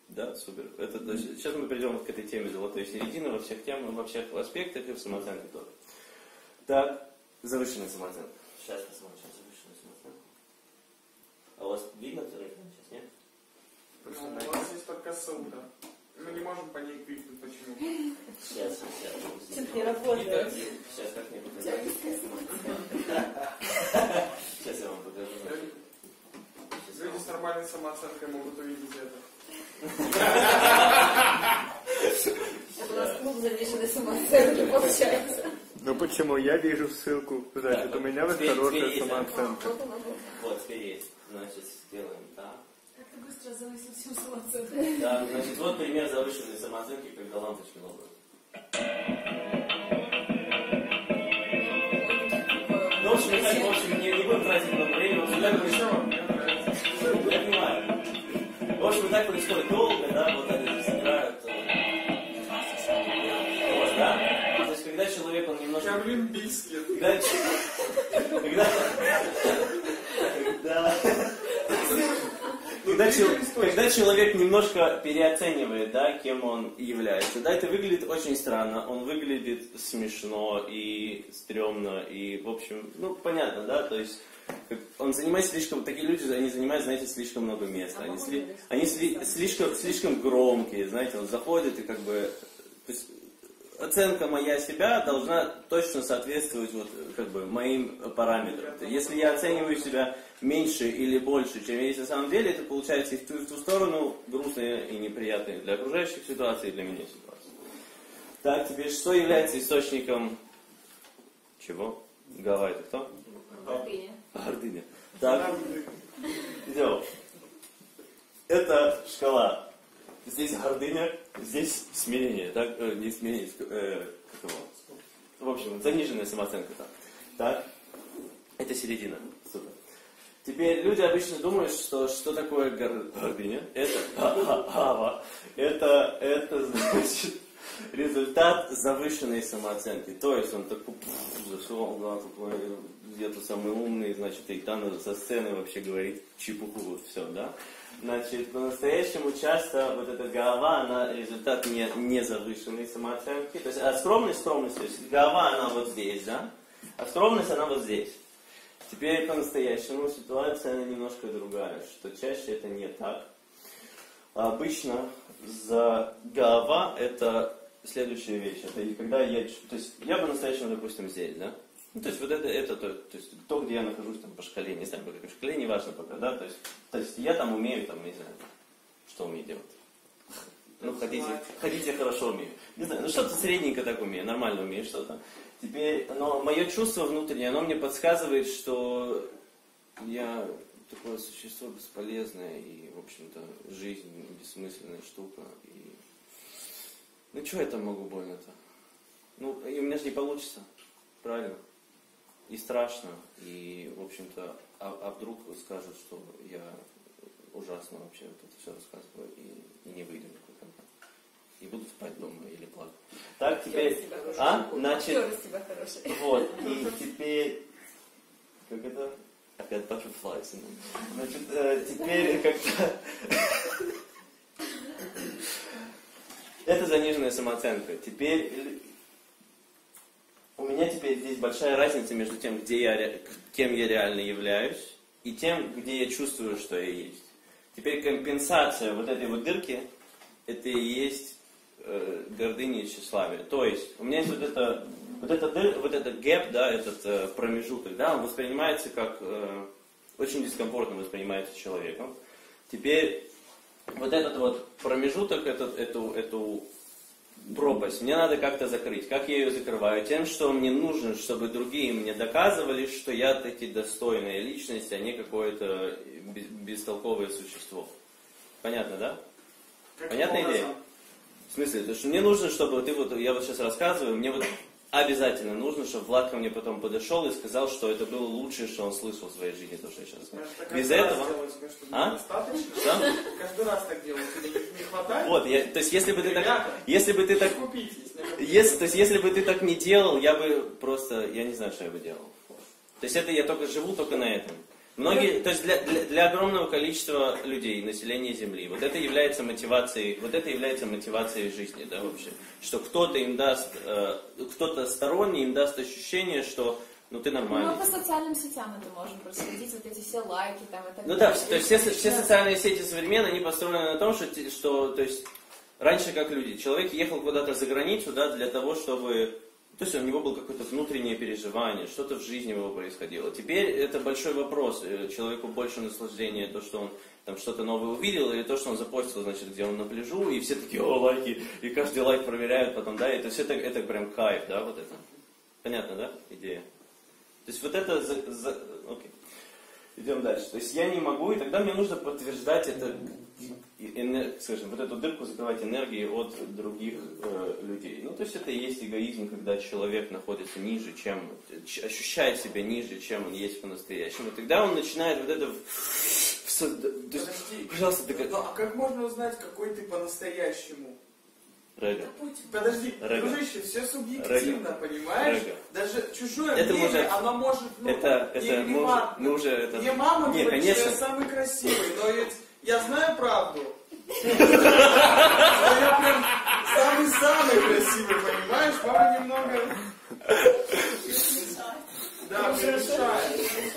[SPEAKER 1] Да, супер. Это, то есть, сейчас мы придем вот к этой теме золотой середины во всех темах, во всех аспектах и в самооценке тоже. Так, завышенная самооценка. Сейчас посмотрим, сейчас завышенная самооценка. А у вас видно экран сейчас, нет?
[SPEAKER 3] Ну, у нас есть только ссылка. Мы не можем по ней кликнуть, почему?
[SPEAKER 1] Сейчас, сейчас.
[SPEAKER 6] Чем ты работаешь?
[SPEAKER 1] Сейчас как-нибудь. Сейчас я вам покажу.
[SPEAKER 3] Люди с нормальной самооценкой могут увидеть это.
[SPEAKER 2] Это у нас клуб завешенной самооценки получается.
[SPEAKER 4] Ну почему? Я вижу ссылку. Значит, у меня вот
[SPEAKER 1] да.
[SPEAKER 4] самооценка.
[SPEAKER 2] Вот,
[SPEAKER 1] теперь есть. Значит, сделаем так.
[SPEAKER 6] Быстро завысил всю самооценку.
[SPEAKER 1] Да, значит, вот пример завышенной самооценки, когда лампочки лопают. Ну, в общем, мы так, в общем, не, не будем тратить много времени. В общем, так происходит. Я понимаю. В общем, и так происходит долго, да, вот они играют. э, Вот, да. То есть, когда человек, он немножко...
[SPEAKER 3] Я, блин, бискет.
[SPEAKER 1] Когда... Когда... Когда... Когда, чел- когда человек немножко переоценивает, да, кем он является, да, это выглядит очень странно, он выглядит смешно и стрёмно, и, в общем, ну, понятно, да, то есть он занимает слишком, такие люди, они занимают, знаете, слишком много места, они, сли- они сли- слишком, слишком громкие, знаете, он заходит и как бы, то есть оценка моя себя должна точно соответствовать вот, как бы, моим параметрам. Если я оцениваю себя меньше или больше, чем я есть на самом деле, это получается и в ту, и в ту сторону грустные и неприятные для окружающих ситуаций, и для меня ситуации. Так, теперь что является источником чего? Гава это кто?
[SPEAKER 2] Гордыня.
[SPEAKER 1] Гордыня. Так, идем. Это шкала. Здесь гордыня, здесь смирение, так? Э, не смирение, э, как его? В общем, заниженная самооценка там. Так? Это середина. Супер. Теперь люди обычно думают, что что такое гор- гордыня? Это гава. Это, это значит результат завышенной самооценки. То есть он такой зашел, да, такой где-то самый умный, значит, и там со сцены вообще говорит чепуху, вот все, да. Значит, по-настоящему часто вот эта голова, она результат не, не завышенной самооценки. То есть, а скромность, скромность, то есть голова, она вот здесь, да, а скромность, она вот здесь. Теперь по-настоящему ситуация она немножко другая, что чаще это не так. А обычно за голова это следующая вещь. Это когда я, то есть я по-настоящему, допустим, здесь, да? Ну, то есть вот это, это то, то есть то, где я нахожусь там по шкале, не знаю, по какой шкале, не важно пока, да, то есть, то есть я там умею, там, не знаю, что умею делать. Ну, ходите, ходите хорошо умею. Не знаю, ну что-то средненько так умею, нормально умею что-то. Теперь, но мое чувство внутреннее, оно мне подсказывает, что я такое существо бесполезное, и, в общем-то, жизнь бессмысленная штука. И... Ну, что я там могу больно-то? Ну, и у меня же не получится, правильно? И страшно, и, в общем-то, а, а вдруг скажут, что я ужасно вообще вот это все рассказываю, и, и не выйду никуда. И буду спать дома или плакать. Так, теперь... А? Значит,
[SPEAKER 2] Актер
[SPEAKER 1] вот, и теперь... Как это? Опять butterflies. ну. Значит, э, теперь как-то... Это заниженная самооценка. Теперь... меня теперь здесь большая разница между тем, где я, кем я реально являюсь, и тем, где я чувствую, что я есть. Теперь компенсация вот этой вот дырки, это и есть э, гордыня и тщеславие. То есть, у меня есть вот это, вот это, дыр- вот этот гэп, да, этот э, промежуток, да, он воспринимается как, э, очень дискомфортно воспринимается человеком. Теперь, вот этот вот промежуток, этот, эту, эту пропасть мне надо как-то закрыть. Как я ее закрываю? Тем, что мне нужно, чтобы другие мне доказывали, что я таки достойная личность, а не какое-то бе- бестолковое существо. Понятно, да?
[SPEAKER 3] Каким
[SPEAKER 1] Понятная идея?
[SPEAKER 3] образом?
[SPEAKER 1] В смысле, то, что мне нужно, чтобы ты вот, я вот сейчас рассказываю, мне вот обязательно нужно, чтобы Влад ко мне потом подошел и сказал, что это было лучшее, что он слышал в своей жизни, то, что я сейчас
[SPEAKER 3] так
[SPEAKER 1] Без этого... А? Что?
[SPEAKER 3] Каждый раз так делаю, тебе не хватает?
[SPEAKER 1] Вот, я, то есть если бы ты так, если бы ты так,
[SPEAKER 3] если,
[SPEAKER 1] то есть если бы ты так не делал, я бы просто, я не знаю, что я бы делал. То есть это я только живу только на этом. Многие, то есть для, для, для огромного количества людей, населения Земли, вот это является мотивацией, вот это является мотивацией жизни, да, вообще. Что кто-то им даст, э, кто-то сторонний им даст ощущение, что ну ты
[SPEAKER 2] Ну,
[SPEAKER 1] нормальный.
[SPEAKER 2] мы по социальным сетям это можем проследить, вот эти все лайки там и так
[SPEAKER 1] Ну да, то есть все, все социальные сети современные, они построены на том, что, что то есть, раньше как люди, человек ехал куда-то за границу, да, для того, чтобы, то есть у него было какое-то внутреннее переживание, что-то в жизни его происходило. Теперь это большой вопрос, э, человеку больше наслаждения то, что он там что-то новое увидел, или то, что он запостил, значит, где он на пляжу, и все такие, о, лайки, и каждый лайк проверяют потом, да, и то есть это, это прям кайф, да, вот это. Понятно, да, идея? То есть вот это, за- за- окей. Идем дальше. То есть я не могу, и тогда мне нужно подтверждать это, и- эне- скажем, вот эту дырку закрывать энергией от других э, людей. Ну, то есть это и есть эгоизм, когда человек находится ниже, чем, ощущает себя ниже, чем он есть по-настоящему. Тогда он начинает вот это...
[SPEAKER 3] Подожди.
[SPEAKER 1] пожалуйста, ты
[SPEAKER 3] Ну, а как можно узнать, какой ты по-настоящему?
[SPEAKER 1] Рега.
[SPEAKER 3] Подожди,
[SPEAKER 1] Рега.
[SPEAKER 3] дружище, все субъективно, понимаешь?
[SPEAKER 1] Рега.
[SPEAKER 3] Даже чужое
[SPEAKER 1] Это
[SPEAKER 3] мнение,
[SPEAKER 1] уже-
[SPEAKER 3] оно может, ну,
[SPEAKER 1] Это, это, мы уже, мы уже это...
[SPEAKER 3] Мне мама
[SPEAKER 1] Не,
[SPEAKER 3] говорит,
[SPEAKER 1] конечно.
[SPEAKER 3] что я самый красивый, но ведь я знаю правду. Я прям самый-самый красивый, понимаешь? Мама немного... Да, превышает.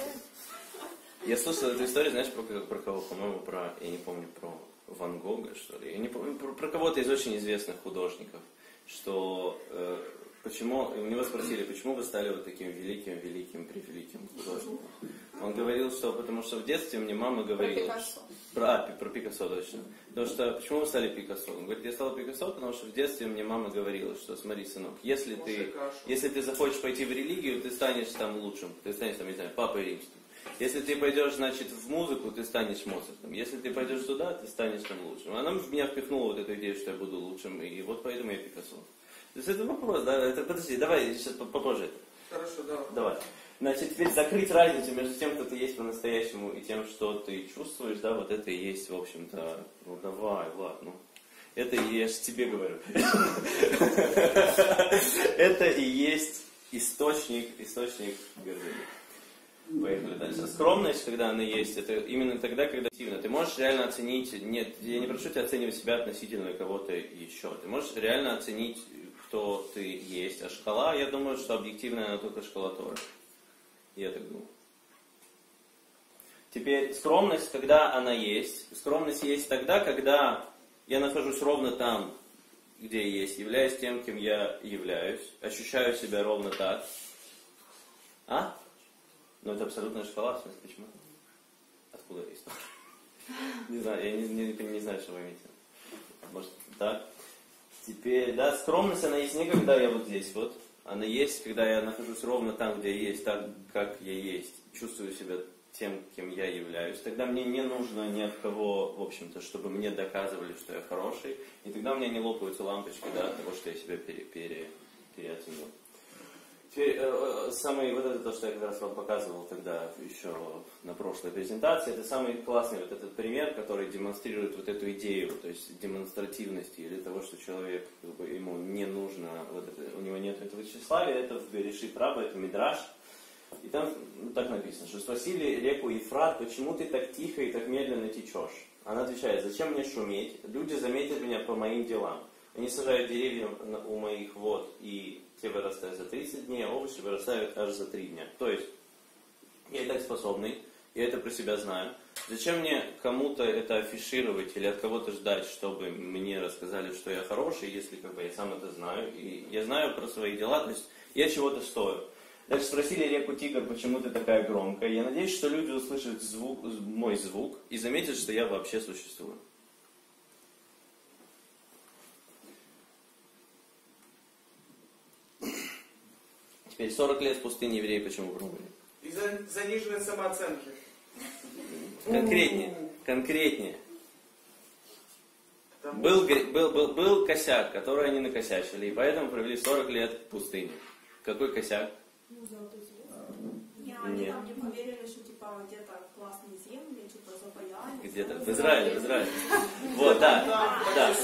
[SPEAKER 1] Я слышал эту историю, знаешь, про, про кого, по-моему, про, я не помню, про Ван Гога, что ли, я не помню, про, про кого-то из очень известных художников, что э, почему, у него спросили, почему вы стали вот таким великим, великим, превеликим художником. Он говорил, что потому что в детстве мне мама
[SPEAKER 2] Про
[SPEAKER 1] говорила,
[SPEAKER 2] Пикассо.
[SPEAKER 1] про, а, про Пикассо точно. Потому что, почему вы стали Пикассо? Он говорит, я стал Пикассо, потому что в детстве мне мама говорила, что смотри, сынок, если ты, если ты захочешь пойти в религию, ты станешь там лучшим, ты станешь там, не знаю, папой римским. Если ты пойдешь, значит, в музыку, ты станешь Моцартом. Если ты пойдешь туда, ты станешь там лучшим. Она в меня впихнула вот эту идею, что я буду лучшим, и вот поэтому я Пикассо. То есть это вопрос, да, это, подожди, давай, сейчас по- попозже это.
[SPEAKER 3] Хорошо, давай.
[SPEAKER 1] Давай. Значит, теперь закрыть разницу между тем, кто ты есть по-настоящему, и тем, что ты чувствуешь, да, вот это и есть, в общем-то, ну давай, Влад, ну. Это и я же тебе говорю. Это и есть источник, источник гордыни. Поехали дальше. Скромность, когда она есть, это именно тогда, когда активно. Ты можешь реально оценить, нет, я не прошу тебя оценивать себя относительно кого-то еще. Ты можешь реально оценить, кто ты есть. А шкала, я думаю, что объективная она только шкала Тора. Я так думаю. Теперь скромность, когда она есть. Скромность есть тогда, когда я нахожусь ровно там, где есть, являюсь тем, кем я являюсь, ощущаю себя ровно так. А? Ну, это абсолютная шкала, в смысле, почему? Откуда история? Не знаю, я не, не, не знаю, что вы имеете. Может, так. Теперь, да, скромность, она есть не когда я вот здесь вот. Она есть, когда я нахожусь ровно там, где я есть, так, как я есть. Чувствую себя тем, кем я являюсь. Тогда мне не нужно ни от кого, в общем-то, чтобы мне доказывали, что я хороший. И тогда у меня не лопаются лампочки, да, от того, что я себя пере, пере, переоценил. Э, э, самый, вот это то, что я как раз вам показывал тогда еще на прошлой презентации, это самый классный вот этот пример, который демонстрирует вот эту идею, то есть демонстративности или того, что человек, как бы, ему не нужно, вот это, у него нет этого тщеславия, это в Берешит Раба, это Мидраш. И там ну, так написано, что спросили реку Ефрат, почему ты так тихо и так медленно течешь? Она отвечает, зачем мне шуметь? Люди заметят меня по моим делам. Они сажают деревья у моих вод, и те вырастают за 30 дней, а овощи вырастают аж за 3 дня. То есть, я и так способный, я это про себя знаю. Зачем мне кому-то это афишировать или от кого-то ждать, чтобы мне рассказали, что я хороший, если как бы я сам это знаю, и я знаю про свои дела, то есть я чего-то стою. Дальше спросили реку Тигр, почему ты такая громкая. Я надеюсь, что люди услышат звук, мой звук и заметят, что я вообще существую. Теперь 40 лет в пустыне евреи почему пробовали?
[SPEAKER 3] Из-за заниженной самооценки.
[SPEAKER 1] Конкретнее, конкретнее.
[SPEAKER 3] Потому
[SPEAKER 1] Был, был, был, был косяк, который они накосячили, и поэтому провели 40 лет в пустыне. Какой косяк?
[SPEAKER 7] Не, они
[SPEAKER 1] Нет.
[SPEAKER 7] там не поверили, что типа где-то классные земли, типа запаяние.
[SPEAKER 1] Где-то в Израиле, в Израиле. Вот, да, да.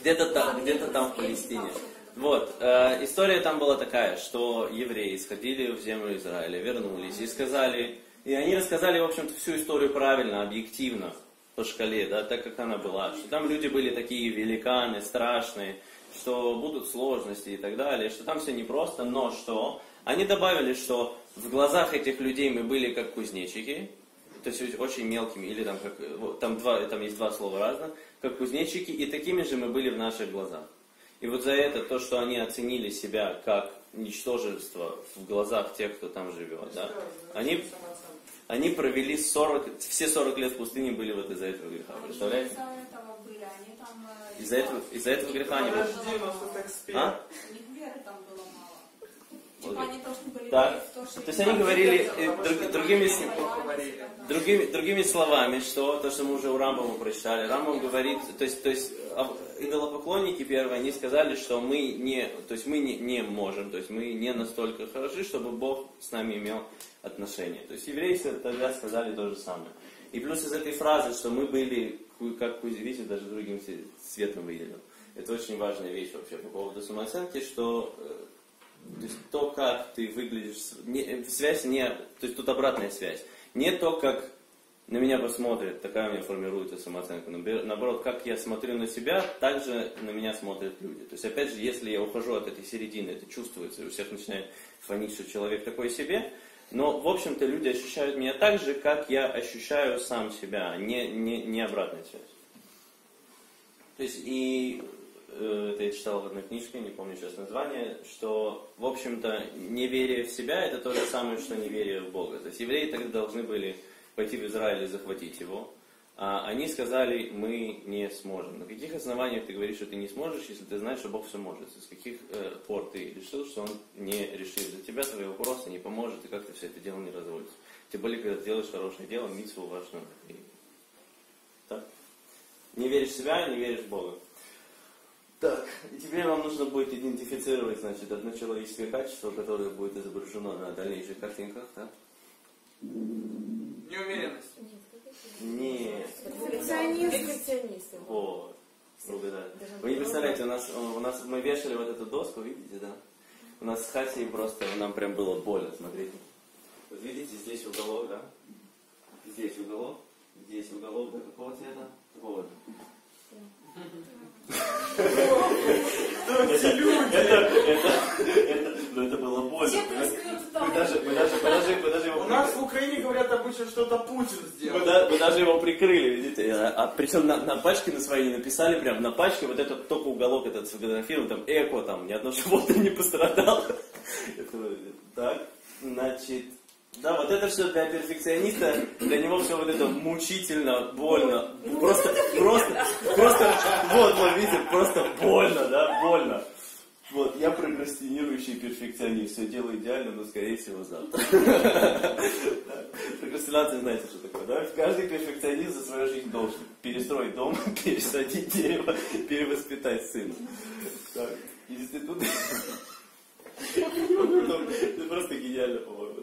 [SPEAKER 1] Где-то там, где-то там в Палестине. Вот, э, история там была такая, что евреи сходили в землю Израиля, вернулись и сказали, и они рассказали, в общем-то, всю историю правильно, объективно, по шкале, да, так как она была, что там люди были такие великаны, страшные, что будут сложности и так далее, что там все непросто, но что они добавили, что в глазах этих людей мы были как кузнечики, то есть очень мелкими, или там как, там, два, там есть два слова разных, как кузнечики, и такими же мы были в наших глазах. И вот за это, то, что они оценили себя как ничтожество в глазах тех, кто там живет, да, они, они провели 40, все 40 лет в пустыне были вот из-за этого греха, представляете?
[SPEAKER 7] Из-за этого э,
[SPEAKER 1] Из-за этого, из-за этого греха они были.
[SPEAKER 3] Подожди, у нас тут эксперт.
[SPEAKER 1] А?
[SPEAKER 7] У них веры там было мало.
[SPEAKER 1] Вот.
[SPEAKER 7] Типа они были то, что...
[SPEAKER 1] То есть они говорили э, друг- другими, Другими, другими словами, что то, что мы уже у Рамбама прочитали, Рамбам говорит, то есть, то есть а, идолопоклонники первые, они сказали, что мы не, то есть мы не, не можем, то есть мы не настолько хороши, чтобы Бог с нами имел отношения. То есть евреи тогда сказали то же самое. И плюс из этой фразы, что мы были, как кузи, видите, даже другим цве- цветом выделил. Это очень важная вещь вообще по поводу самооценки, что э, то есть то, как ты выглядишь, не, связь не, то есть тут обратная связь. Не то, как на меня посмотрят, такая у меня формируется самооценка. Наоборот, как я смотрю на себя, так же на меня смотрят люди. То есть, опять же, если я ухожу от этой середины, это чувствуется, и у всех начинает фонить, что человек такой себе. Но, в общем-то, люди ощущают меня так же, как я ощущаю сам себя, а не, не, не обратная связь. То есть, и это я читал в одной книжке, не помню сейчас название, что, в общем-то, неверие в себя это то же самое, что неверие в Бога. То есть евреи тогда должны были пойти в Израиль и захватить его, а они сказали, мы не сможем. На каких основаниях ты говоришь, что ты не сможешь, если ты знаешь, что Бог все может? С каких э, пор ты решил, что Он не решит за тебя твои вопросы, не поможет, и как-то все это дело не разводится? Тем более, когда ты делаешь хорошее дело, митсву важную. И- Так? Не веришь в себя, не веришь в Бога. Так, и теперь вам нужно будет идентифицировать, значит, одно человеческое качество, которое будет изображено на дальнейших картинках, да?
[SPEAKER 3] Неуверенность.
[SPEAKER 1] Нет.
[SPEAKER 6] Перфекционисты.
[SPEAKER 1] Вот. Вы угадали. Вы не представляете, у нас, у нас мы вешали вот эту доску, видите, да? У нас с Хатей просто, нам прям было больно, смотрите. Вот видите, здесь уголок, да? Здесь уголок, здесь уголок, да, какого цвета? Такого же. Это, это, это, ну это было больно. Мы даже, мы даже, даже его
[SPEAKER 3] У нас в Украине говорят обычно, что-то Путин сделал.
[SPEAKER 1] мы даже его прикрыли, видите. А, а причем на, пачке на своей написали прям на пачке вот этот только уголок этот сфотографирован, там эко, там ни одно животное не пострадало. Так, значит, да, вот это все для перфекциониста, для него все вот это мучительно, больно, просто, просто, просто, вот, вот, видите, просто больно, да, больно. Вот, я прокрастинирующий перфекционист, все делаю идеально, но скорее всего завтра. Прокрастинация, знаете, что такое, да? Каждый перфекционист за свою жизнь должен перестроить дом, пересадить дерево, перевоспитать сына. Так, институт... Это просто гениально, по-моему?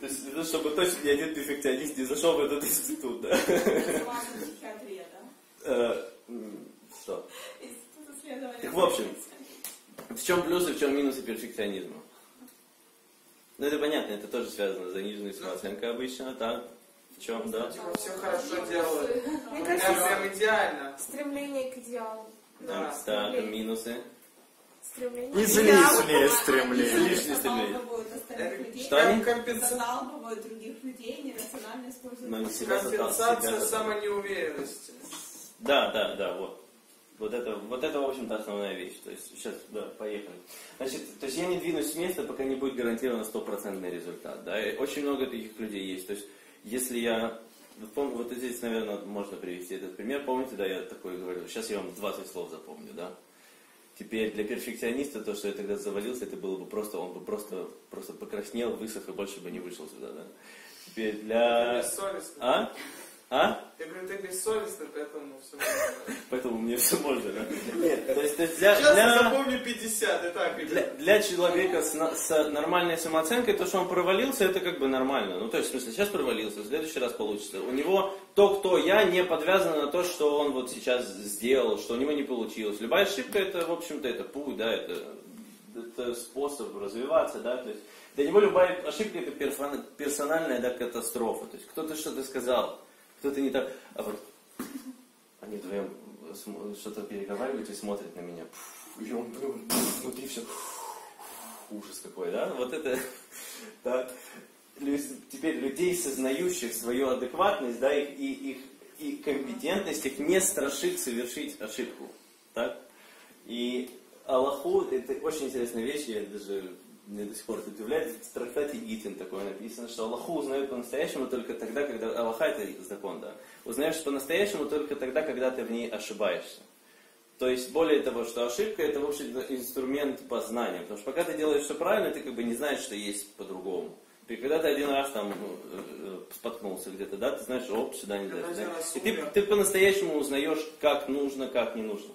[SPEAKER 1] То есть, того, чтобы точно ни один перфекционист не зашел в этот институт, да?
[SPEAKER 7] Психиатрия, да?
[SPEAKER 1] Э, м, Что?
[SPEAKER 7] Институт исследования.
[SPEAKER 1] Так, в общем, в чем плюсы, в чем минусы перфекционизма? Ну, это понятно, это тоже связано с заниженной самооценкой обычно, так? В чем, да?
[SPEAKER 3] Типа, все хорошо делаю.
[SPEAKER 6] Мне кажется,
[SPEAKER 3] прям идеально.
[SPEAKER 6] стремление к идеалу.
[SPEAKER 3] Да.
[SPEAKER 1] Так, минусы.
[SPEAKER 6] Стремление
[SPEAKER 4] Излишнее стремление.
[SPEAKER 1] Излишнее стремление. Что они?
[SPEAKER 3] Компенса-
[SPEAKER 7] Заталбывают других людей, нерационально используют.
[SPEAKER 3] Компенсация самонеуверенности.
[SPEAKER 1] Да, да, да, вот. Вот это, вот это, в общем-то, основная вещь. То есть, сейчас, да, поехали. Значит, то есть я не двинусь с места, пока не будет гарантирован стопроцентный результат. Да? И очень много таких людей есть. То есть, если я... Вот, пом- вот здесь, наверное, можно привести этот пример. Помните, да, я такой говорил, сейчас я вам 20 слов запомню, да? Теперь для перфекциониста то, что я тогда завалился, это было бы просто, он бы просто, просто покраснел, высох и больше бы не вышел сюда, да? Теперь для...
[SPEAKER 3] бессовестный.
[SPEAKER 1] А? А?
[SPEAKER 3] Я говорю, ты бессовестный, поэтому все можно.
[SPEAKER 1] Поэтому мне все можно, да? Нет, то есть, то есть для,
[SPEAKER 3] Сейчас я
[SPEAKER 1] для,
[SPEAKER 3] запомню 50, итак,
[SPEAKER 1] для,
[SPEAKER 3] ребят.
[SPEAKER 1] для человека с, нормальной самооценкой, то, что он провалился, это как бы нормально. Ну, то есть, в смысле, сейчас провалился, в следующий раз получится. У него то, кто я, не подвязано на то, что он вот сейчас сделал, что у него не получилось. Любая ошибка, это, в общем-то, это путь, да, это, это способ развиваться, да, то есть, для него любая ошибка это персональная да, катастрофа. То есть, кто-то что-то сказал, кто-то не так, а вот они вдвоем что-то переговаривают и смотрят на меня. И он ну, внутри все ужас какой, да? Вот это, да. Теперь людей, сознающих свою адекватность, да, их, и их, и компетентность, их не страшит совершить ошибку. Так? И Аллаху, это очень интересная вещь, я даже мне до сих пор это удивляет, в трактате Гитин такое написано, что Аллаху узнают по-настоящему только тогда, когда... Аллаха это закон, да. Узнаешь по-настоящему только тогда, когда ты в ней ошибаешься. То есть, более того, что ошибка это, в общем инструмент познания. Потому что пока ты делаешь все правильно, ты как бы не знаешь, что есть по-другому. И когда ты один раз там ну, э, э, споткнулся где-то, да, ты знаешь, оп, сюда не дальше. да. И ты, ты по-настоящему узнаешь, как нужно, как не нужно.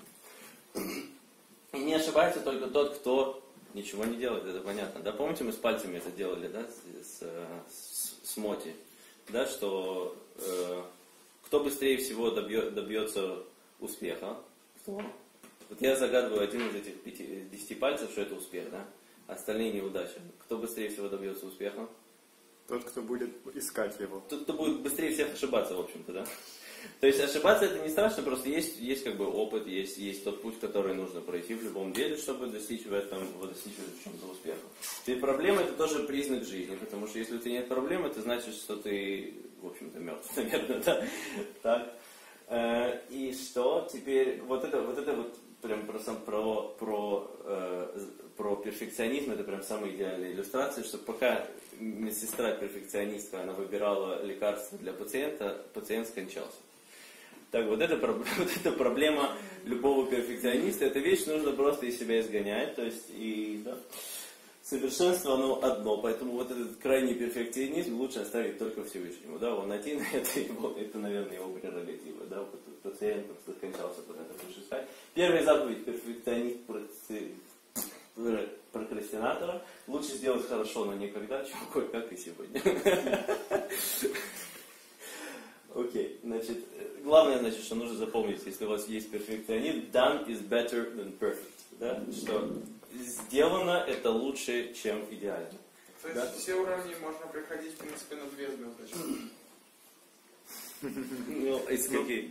[SPEAKER 1] И не ошибается только тот, кто ничего не делает, это понятно. Да, помните, мы с пальцами это делали, да, с, с, с- Моти, да, что э, кто быстрее всего добье- добьется успеха? Кто? Вот я загадываю один из этих пяти, десяти пальцев, что это успех, да? Остальные неудачи. Кто быстрее всего добьется успеха?
[SPEAKER 4] Тот, кто будет искать его.
[SPEAKER 1] Тот, кто будет быстрее всех ошибаться, в общем-то, да? То есть ошибаться это не страшно, просто есть, есть как бы опыт, есть, есть тот путь, который нужно пройти в любом деле, чтобы достичь в этом, вот достичь в чем-то успеха. И проблема это тоже признак жизни, потому что если у тебя нет проблем, это значит, что ты, в общем-то, мертв, наверное, да? Так. Э, И что теперь, вот это вот, это вот прям про, сам- про, про, э, про перфекционизм, это прям самая идеальная иллюстрация, что пока медсестра перфекционистка, она выбирала лекарства для пациента, пациент скончался. Так, вот это, вот это проблема любого перфекциониста, эта вещь нужно просто из себя изгонять, то есть и да, совершенство оно одно, поэтому вот этот крайний перфекционизм лучше оставить только Всевышнему, да, он один, это, его, это наверное, его прерогатива, да, вот пациент просто скончался, куда это искать. Первая заповедь перфекционист прокрастинатора, лучше сделать хорошо, но никогда, чем кое-как и сегодня. Окей, значит, э, главное, значит, что нужно запомнить, если у вас есть перфекционизм, done is better than perfect, да, что сделано это лучше, чем идеально.
[SPEAKER 3] То
[SPEAKER 1] Да.
[SPEAKER 3] есть все уровни можно проходить, в принципе, на две звездочки.
[SPEAKER 1] Ну, из каких?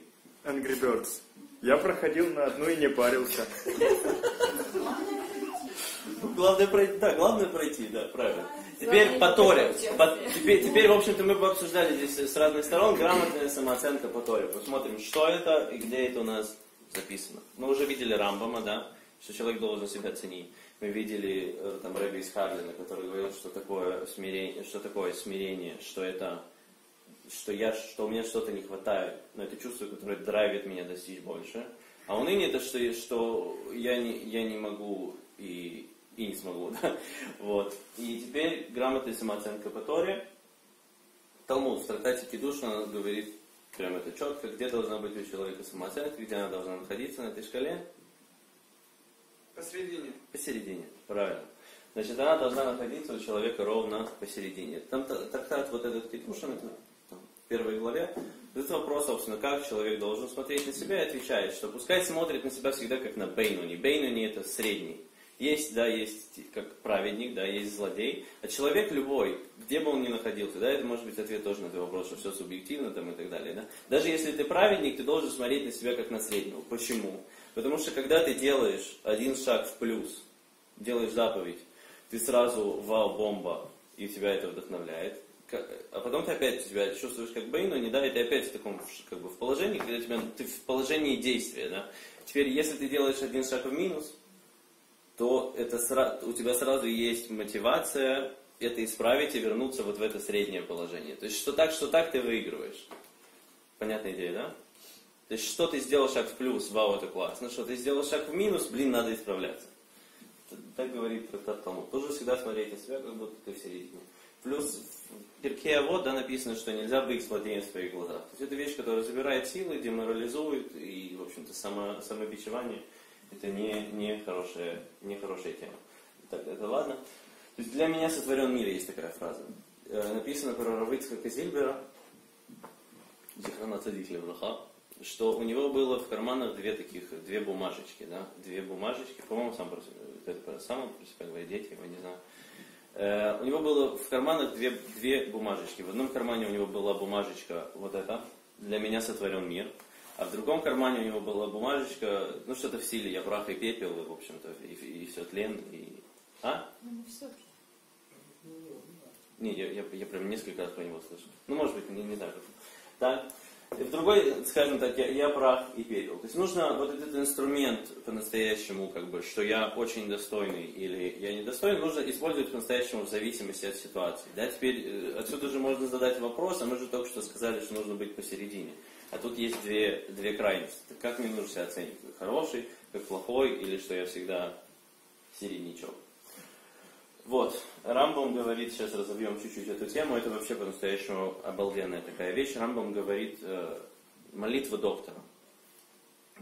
[SPEAKER 4] Angry Birds. Я проходил на одну и не парился.
[SPEAKER 1] Ну, главное пройти, да, главное пройти, да, правильно. Теперь по Торе. По- теперь, теперь, в общем-то, мы бы обсуждали здесь с разных сторон грамотная самооценка по Торе. Посмотрим, что это и где это у нас записано. Мы уже видели Рамбама, да, что человек должен себя ценить. Мы видели э, там Рэби из Харлина, который говорил, что такое смирение, что такое смирение, что это что, я, что у меня что-то не хватает, но это чувство, которое драйвит меня достичь больше. А уныние это что, что я, не, я не могу и, и не смогу. Да? Вот. И теперь грамотная самооценка по Торе. Талмуд в трактате Кидуш он говорит прям это четко, где должна быть у человека самооценка, где она должна находиться на этой шкале.
[SPEAKER 3] Посередине.
[SPEAKER 1] Посередине, правильно. Значит, она должна находиться у человека ровно посередине. Там та- трактат вот этот Китушин, это в первой главе, этот вопрос, собственно, как человек должен смотреть на себя и отвечает, что пускай смотрит на себя всегда как на Бейнуни. Бейнуни это средний. Есть, да, есть как праведник, да, есть злодей. А человек любой, где бы он ни находился, да, это может быть ответ тоже на этот вопрос, что все субъективно там и так далее, да. Даже если ты праведник, ты должен смотреть на себя как на среднего. Почему? Потому что когда ты делаешь один шаг в плюс, делаешь заповедь, ты сразу вау, бомба, и тебя это вдохновляет. А потом ты опять себя чувствуешь как Бейнони, да, и ты опять в таком как бы в положении, когда тебя, ты в положении действия, да. Теперь, если ты делаешь один шаг в минус, то это сра- у тебя сразу есть мотивация это исправить и вернуться вот в это среднее положение. То есть, что так, что так, ты выигрываешь. Понятная идея, да? То есть, что ты сделал шаг в плюс, вау, это классно. Что ты сделал шаг в минус, блин, надо исправляться. Так говорит трактат Талмуд. Тоже всегда смотреть на себя, как будто ты в середине. Плюс в Перке вот, да, написано, что нельзя быть злодеем в своих глазах. То есть это вещь, которая забирает силы, деморализует и, в общем-то, само, самобичевание. Это не, не, хорошая, не хорошая тема. Так, это ладно. То есть для меня сотворен мир, есть такая фраза. Э, Написано про Равыцка Казильбера, Зихрана Цадик Левраха, что у него было в карманах две таких, две бумажечки, да, две бумажечки, по-моему, сам про, это сам он про себя говорит, дети его, не знаю. Э, у него было в карманах две, две бумажечки. В одном кармане у него была бумажечка вот эта, для меня сотворен мир, а в другом кармане у него была бумажечка, ну что-то в стиле я прах и пепел, и, в общем-то, и, и все тлен, и... А?
[SPEAKER 2] Ну, все.
[SPEAKER 1] Не, я, я, я прям несколько раз про него слышал. Ну, может быть, не, не как. Так. И в другой, скажем так, я, я прах и пепел. То есть нужно вот этот инструмент по-настоящему, как бы, что я очень достойный или я недостойный, нужно использовать по-настоящему в зависимости от ситуации. Да, теперь э, отсюда же можно задать вопрос, а мы же только что сказали, что нужно быть посередине. А тут есть две, две крайности. Как мне нужно себя оценивать? Как хороший, как плохой, или что я всегда середнячок? Вот, Рамбом говорит, сейчас разовьем чуть-чуть эту тему, это вообще по-настоящему обалденная такая вещь. Рамбом говорит э, молитва доктора.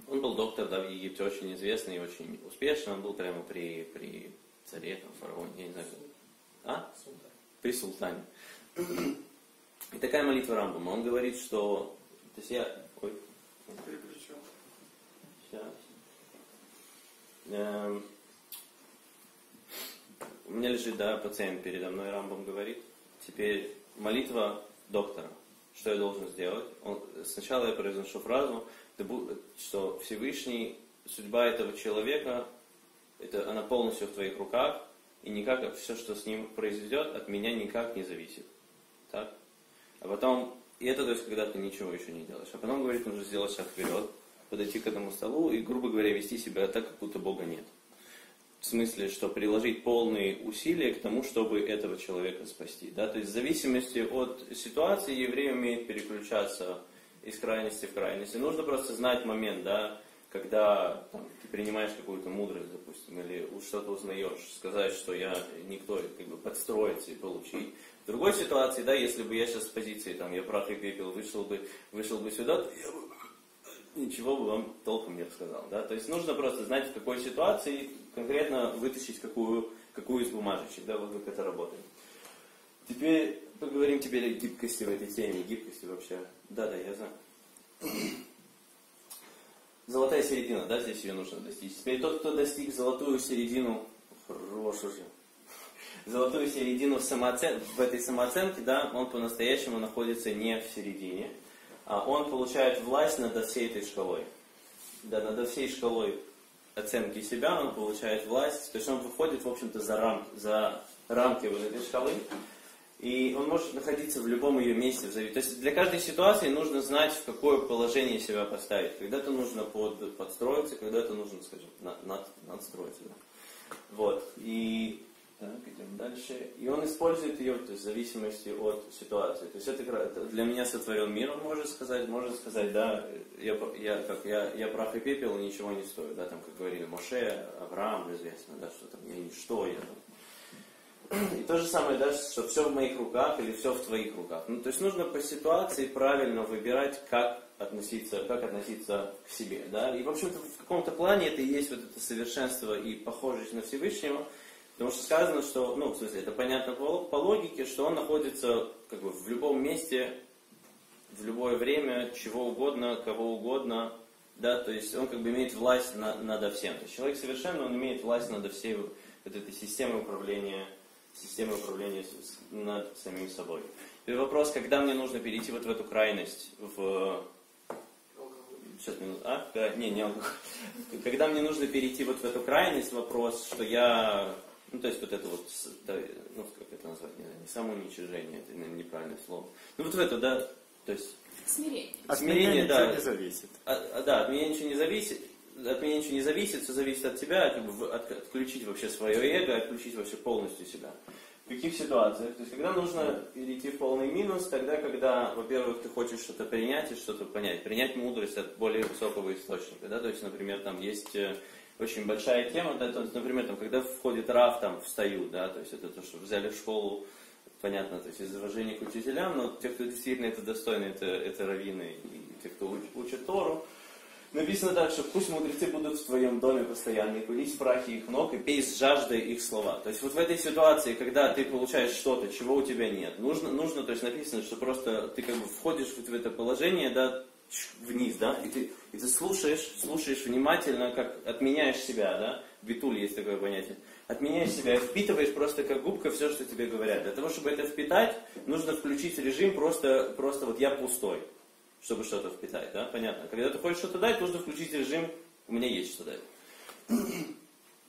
[SPEAKER 1] Он был доктор, да, в Египте очень известный и очень успешный, он был прямо при, при царе, там, фараоне, я не знаю, а? При султане. И такая молитва Рамбома, он говорит, что, то есть я, ой,
[SPEAKER 3] Переключу.
[SPEAKER 1] Сейчас. Эм, У меня лежит, да, пациент передо мной, Рамбом говорит. Теперь молитва доктора. Что я должен сделать? Он, сначала я произношу фразу, «Да бу- что Всевышний, судьба этого человека, это, она полностью в твоих руках, и никак все, что с ним произойдет, от меня никак не зависит. Так? А потом, и это то есть, когда ты ничего еще не делаешь. А потом, говорит, нужно сделать шаг вперед, подойти к этому столу и, грубо говоря, вести себя так, как будто Бога нет. В смысле, что приложить полные усилия к тому, чтобы этого человека спасти. Да? То есть в зависимости от ситуации еврей умеет переключаться из крайности в крайность. И нужно просто знать момент, да, когда там, ты принимаешь какую-то мудрость, допустим, или что-то узнаешь, сказать, что я никто, как бы подстроиться и получить. В другой ситуации, да, если бы я сейчас с позиции, там, я прах и пепел, вышел бы, вышел бы сюда, то я бы ничего бы вам толком не рассказал. Да? То есть нужно просто знать, в какой ситуации конкретно вытащить какую, какую из бумажечек, да, вот как это работает. Теперь поговорим теперь о гибкости в этой теме, гибкости вообще. Да-да, я знаю. Золотая середина, да, здесь ее нужно достичь. Теперь тот, кто достиг золотую середину, хорош уже, золотую середину в, самооцен... в этой самооценке, да, он по-настоящему находится не в середине, а он получает власть над всей этой шкалой. Да, над всей шкалой оценки себя он получает власть, то есть он выходит, в общем-то, за рамки, за рамки вот этой шкалы, и он может находиться в любом ее месте. То есть для каждой ситуации нужно знать, в какое положение себя поставить. Когда-то нужно под, подстроиться, когда-то нужно, скажем, на- над, надстроиться. Да? Вот. И так, идем дальше. И он использует ее то есть, в зависимости от ситуации. То есть это, для меня сотворен мир, он может сказать, может сказать, да, я, я, как, я, я прах и пепел, ничего не стою. Да, там, как говорили Моше, Авраам, известно, да, что там я ничто, я там и то же самое, да, что все в моих руках или все в твоих руках. Ну, то есть нужно по ситуации правильно выбирать, как относиться, как относиться к себе. Да? И, в общем-то, в каком-то плане это и есть вот это совершенство и похожесть на Всевышнего. Потому что сказано, что, ну, в смысле, это понятно по, по логике, что он находится как бы в любом месте, в любое время, чего угодно, кого угодно, да, то есть он как бы имеет власть на- над всем. То есть человек совершенно, он имеет власть над всей вот этой системой управления, системой управления над самим собой. И вопрос, когда мне нужно перейти вот в эту крайность, в... Сейчас минут, а? Не, не алкоголь. Когда мне нужно перейти вот в эту крайность, вопрос, что я Ну, то есть вот это вот, да, ну, как это назвать, не, знаю, не самоуничижение, это наверное, неправильное слово. Ну, вот в это, да, то есть
[SPEAKER 2] Смирение.
[SPEAKER 4] От
[SPEAKER 1] Смирение,
[SPEAKER 4] меня ничего
[SPEAKER 1] да.
[SPEAKER 4] не зависит.
[SPEAKER 1] А- а, да, от меня ничего не зависит, от меня ничего не зависит, все зависит от тебя, как бы от- отключить вообще свое эго, отключить вообще полностью себя. В каких ситуациях? То есть, когда нужно перейти в полный минус, тогда, когда, во-первых, ты хочешь что-то принять и что-то понять. Принять мудрость от более высокого источника, да, то есть, например, там есть э, очень большая тема, да, то есть, например, там, когда входит РАФ, там, встают, да, то есть, это то, что взяли в школу, понятно, то есть из уважения к учителям, но те, кто действительно это достойны, это, это раввины и те, кто уч- учат Тору. Написано так, что пусть мудрецы будут в твоем доме постоянно, и кулись в прахе их ног, и пей с жаждой их слова. То есть вот в этой ситуации, когда ты получаешь что-то, чего у тебя нет, нужно, нужно то есть написано, что просто ты как бы входишь в, в это положение, да, вниз, да, и ты, и ты слушаешь, слушаешь внимательно, как отменяешь себя, да, в Битуле есть такое понятие, отменяешь себя, впитываешь просто как губка все, что тебе говорят. Для того, чтобы это впитать, нужно включить режим просто, просто вот я пустой, чтобы что-то впитать, да, понятно. Когда ты хочешь что-то дать, нужно включить режим у меня есть что дать.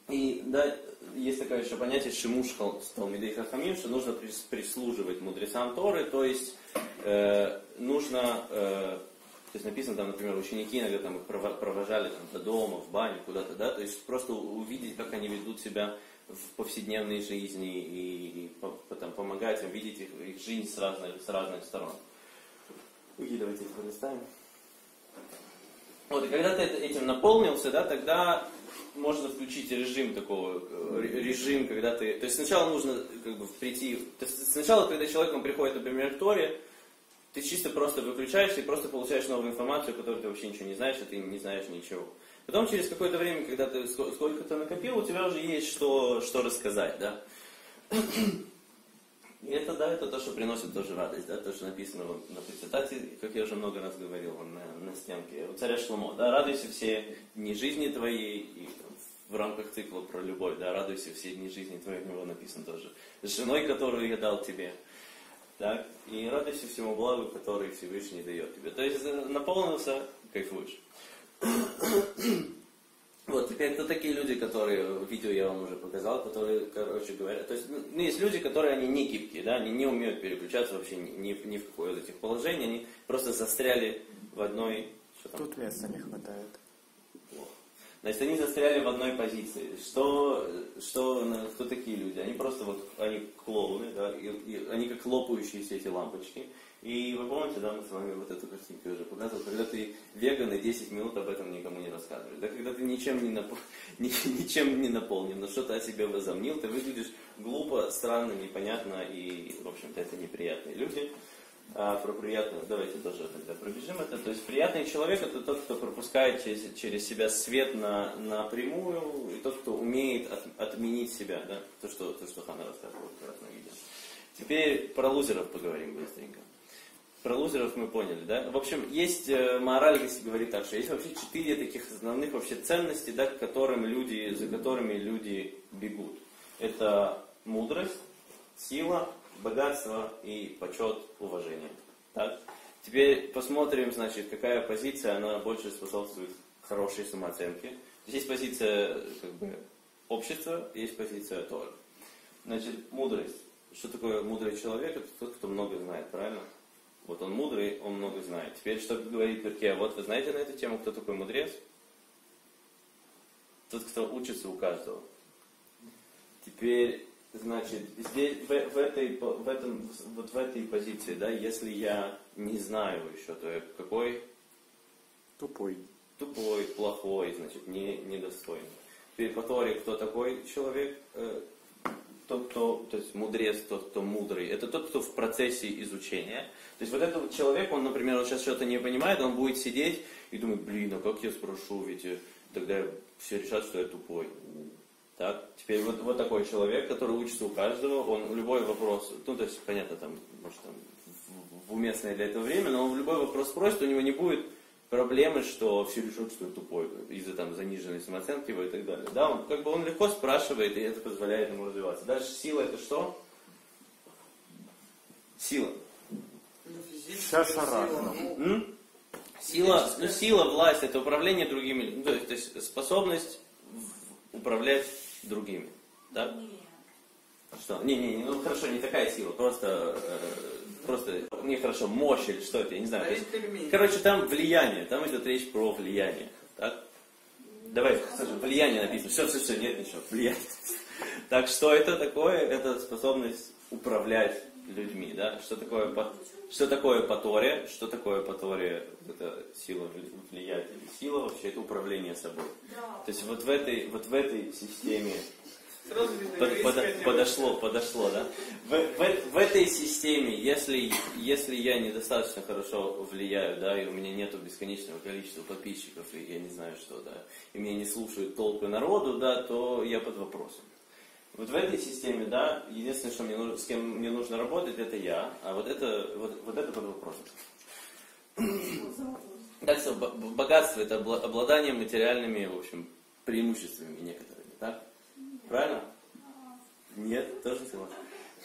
[SPEAKER 1] И да, есть такое еще понятие шимуш талмидей хахамим, что нужно прис- прислуживать мудрецам Торы, то есть э, нужно, э, то есть написано там, например, ученики иногда там их прово- провожали там, до дома, в баню, куда-то, да, то есть просто увидеть, как они ведут себя в повседневной жизни и, и там, помогать им видеть их, их жизнь с разных, с разных сторон. Окей, давайте это полистаем. Вот, и когда ты этим наполнился, да, тогда можно включить режим такого, э, ре- режим, когда ты... То есть сначала нужно как бы прийти... То есть сначала, когда человек он приходит, например, к Торе, ты чисто просто выключаешься и просто получаешь новую информацию, которую ты вообще ничего не знаешь, и ты не знаешь ничего. Потом через какое-то время, когда ты ско- сколько ты накопил, у тебя уже есть что, что рассказать, да. И это, да, это то, что приносит тоже радость, да, то, что написано вот на цитате, как я уже много раз говорил на, на стенке, у царя Шломо, да, радуйся все дни жизни твоей, и в рамках цикла про любовь, да, радуйся все дни жизни твоей, у него написано тоже, с женой, которую я дал тебе, так, и радуйся всему благу, который Всевышний дает тебе. То есть э, наполнился, кайфуешь. Вот, теперь кто такие люди, которые, видео я вам уже показал, которые, короче говоря, то есть, ну, есть люди, которые, они не гибкие, да, они не умеют переключаться вообще ни, ни, ни в какое из этих положений, они просто застряли в одной, что там,
[SPEAKER 4] Тут места не хватает.
[SPEAKER 1] Значит, они застряли в одной позиции. Что, что, кто такие люди? Они просто вот, они клоуны, да, и, и они как лопающиеся эти лампочки. И вы помните, да, мы с вами вот эту картинку уже показывали, когда ты веган и 10 минут об этом никому не рассказываешь. Да, когда ты ничем не, ни- ничем не наполнен, но что-то о себе возомнил, ты выглядишь глупо, странно, непонятно, и, в общем-то, это неприятные люди. А про приятного, давайте тоже тогда пробежим это. То есть приятный человек это тот, кто пропускает через, через себя свет на, напрямую, и тот, кто умеет от- отменить себя, да, то, что, то, что Хана рассказывала раз на видео. Теперь про лузеров поговорим быстренько. Про лузеров мы поняли, да? В общем, есть э, мораль, если говорить так, что есть вообще четыре таких основных вообще ценности, да, к которым люди, за которыми люди бегут. Это мудрость, сила, богатство и почет, уважение. Так? Теперь посмотрим, значит, какая позиция, она больше способствует хорошей самооценке. Здесь есть позиция как бы, общества, есть позиция Тора. Значит, мудрость. Что такое мудрый человек? Это тот, кто много знает, правильно? Вот он мудрый, он много знает. Теперь, что говорит Перке, вот вы знаете на эту тему, кто такой мудрец? Тот, кто учится у каждого. Теперь, значит, здесь, в, в этой, в этом, вот в этой позиции, да, если я не знаю еще, то я какой?
[SPEAKER 4] Тупой.
[SPEAKER 1] Тупой, плохой, значит, не, недостойный. Теперь по Торе, кто такой человек? Э, тот, кто, то есть мудрец, тот, кто мудрый. Это тот, кто в процессе изучения. То есть вот этот человек, он, например, он сейчас что-то не понимает, он будет сидеть и думать, блин, а как я спрошу, ведь э, тогда все решат, что я тупой. Так, теперь вот, вот такой человек, который учится у каждого, он любой вопрос, ну, то есть, понятно, там, может, там, в, уместное для этого время, но он в любой вопрос спросит, у него не будет проблемы, что все решат, что я тупой, из-за там заниженной самооценки его и так далее. Да, он, как бы он легко спрашивает, и это позволяет ему развиваться. Дальше сила это что? Сила.
[SPEAKER 3] Ну, физическая
[SPEAKER 4] Сейчас
[SPEAKER 3] сила, ну?
[SPEAKER 1] Сила, ну, сила, власть, это управление другими людьми. Ну, то есть, то есть способность управлять другими. Да?
[SPEAKER 7] Не,
[SPEAKER 1] Что? Не-не, ну хорошо, не такая сила, просто, э, просто, не хорошо, мощь или что это, я не знаю. Есть, короче, там влияние, там идет речь про влияние, так? Давай, скажем, влияние написано. Все, все, все, нет ничего, влияние. Так, что это такое? Это способность управлять людьми, да? Что такое, па- что такое патория? Что такое патория? Это сила влиять или сила вообще, это управление собой. То есть вот в этой, вот в этой системе под- под- подошло, подошло, да? В, в- в этой системе, если, если я недостаточно хорошо влияю, да, и у меня нету бесконечного количества подписчиков, и я не знаю что, да, и меня не слушают толпы народу, да, то я под вопросом. Вот в этой системе, да, единственное, что мне нужно, с кем мне нужно работать, это я, а вот это, вот, вот это под вопросом. Так что бо- богатство это обла- обладание материальными, в общем, преимуществами некоторыми, так? Правильно? Нет, тоже согласен.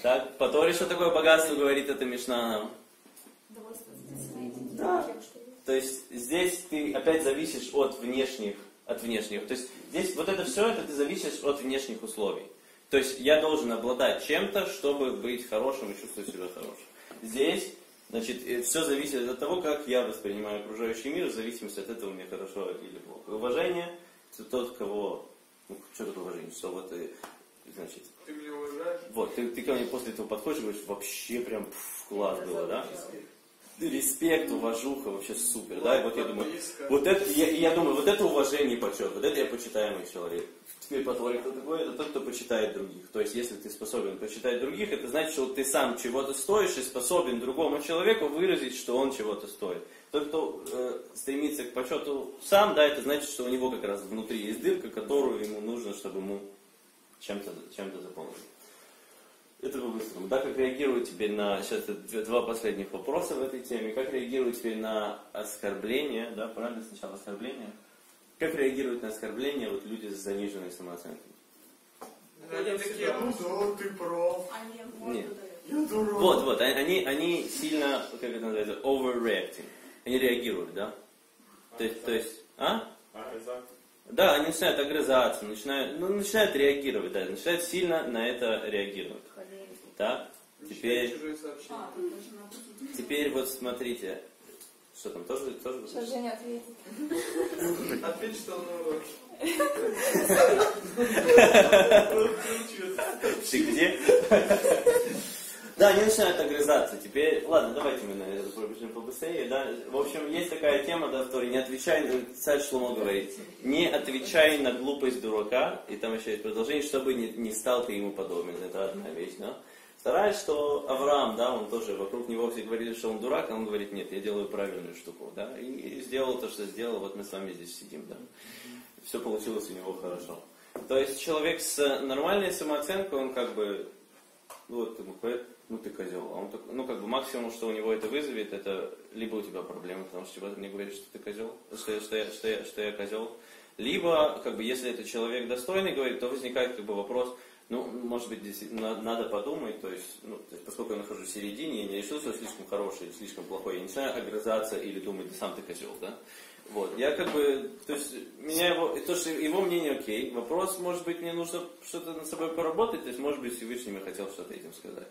[SPEAKER 1] Так, по Торе, что такое богатство, говорит эта Мишна нам? Да. То есть здесь ты опять зависишь от внешних, от внешних. То есть здесь вот это все, это ты зависишь от внешних условий. То есть я должен обладать чем-то, чтобы быть хорошим и чувствовать себя хорошим. Здесь, значит, все зависит от того, как я воспринимаю окружающий мир, в зависимости от этого мне хорошо или плохо. Уважение, это тот, кого, ну, что такое уважение, что вот, э, значит,
[SPEAKER 3] Ты меня уважаешь?
[SPEAKER 1] вот, ты, ты ко мне после этого подходишь и говоришь, вообще прям пф, класс было, да? Респект, уважуха, вообще супер, да? И вот я думаю, вот это, я, я думаю, вот это уважение и почет, вот это я почитаемый человек. Теперь по Торе кто такой? Это тот, кто почитает других. То есть, если ты способен почитать других, это значит, что ты сам чего-то стоишь и способен другому человеку выразить, что он чего-то стоит. Тот, кто э, стремится к почету сам, да, это значит, что у него как раз внутри есть дырка, которую ему нужно, чтобы ему чем-то чем заполнить. Это по-быстрому. Да, как реагируют теперь на, сейчас два последних вопроса в этой теме, как реагируют теперь на оскорбление, да, правильно, сначала оскорбление? Как реагируют на оскорбление вот люди с заниженной самооценкой?
[SPEAKER 3] Они такие, ну да, ты прав.
[SPEAKER 7] Они
[SPEAKER 1] Нет.
[SPEAKER 3] Я дурак.
[SPEAKER 1] Вот, вот, а- они, они сильно, как это называется, overreacting. Они реагируют, да? То есть, то есть, а? Да, они начинают огрызаться, начинают, ну, начинают реагировать, да, начинают сильно на это реагировать. Так, теперь.
[SPEAKER 7] А,
[SPEAKER 1] теперь вот смотрите, что там, тоже, тоже?
[SPEAKER 2] Сейчас Женя ответит.
[SPEAKER 3] Ответь, что он урод.
[SPEAKER 1] Ты где? Да, они начинают огрызаться. Теперь, ладно, давайте мы на это пробежим побыстрее. Да? В общем, есть такая тема, да, в Торе, не отвечай, царь Шломо говорит, не отвечай на глупость дурака, и там еще есть продолжение, чтобы не, не стал ты ему подобен. Это одна вещь, да. Вторая, что Авраам, да, он тоже, вокруг него все говорили, что он дурак, а он говорит, нет, я делаю правильную штуку, да, и, и сделал то, что сделал, вот мы с вами здесь сидим, да. Все получилось у него хорошо. То есть человек с нормальной самооценкой, он как бы, ну вот, ну ты козел. А он такой, ну как бы максимум, что у него это вызовет, это либо у тебя проблемы, потому что тебе мне говорят, что ты козел, что, я- что, я, что, я, что я козел. Либо, как бы, если это человек достойный говорит, то возникает как бы вопрос, ну, может быть, на- надо подумать, то есть, ну, то есть, поскольку я нахожусь в середине, я не решил, что слишком хороший или слишком плохой, я не начинаю огрызаться или думать, да сам ты козел, да? Вот, я как бы, то есть, меня его, то, что его мнение окей, вопрос, может быть, мне нужно что-то над собой поработать, то есть, может быть, Всевышний мне хотел что-то этим сказать.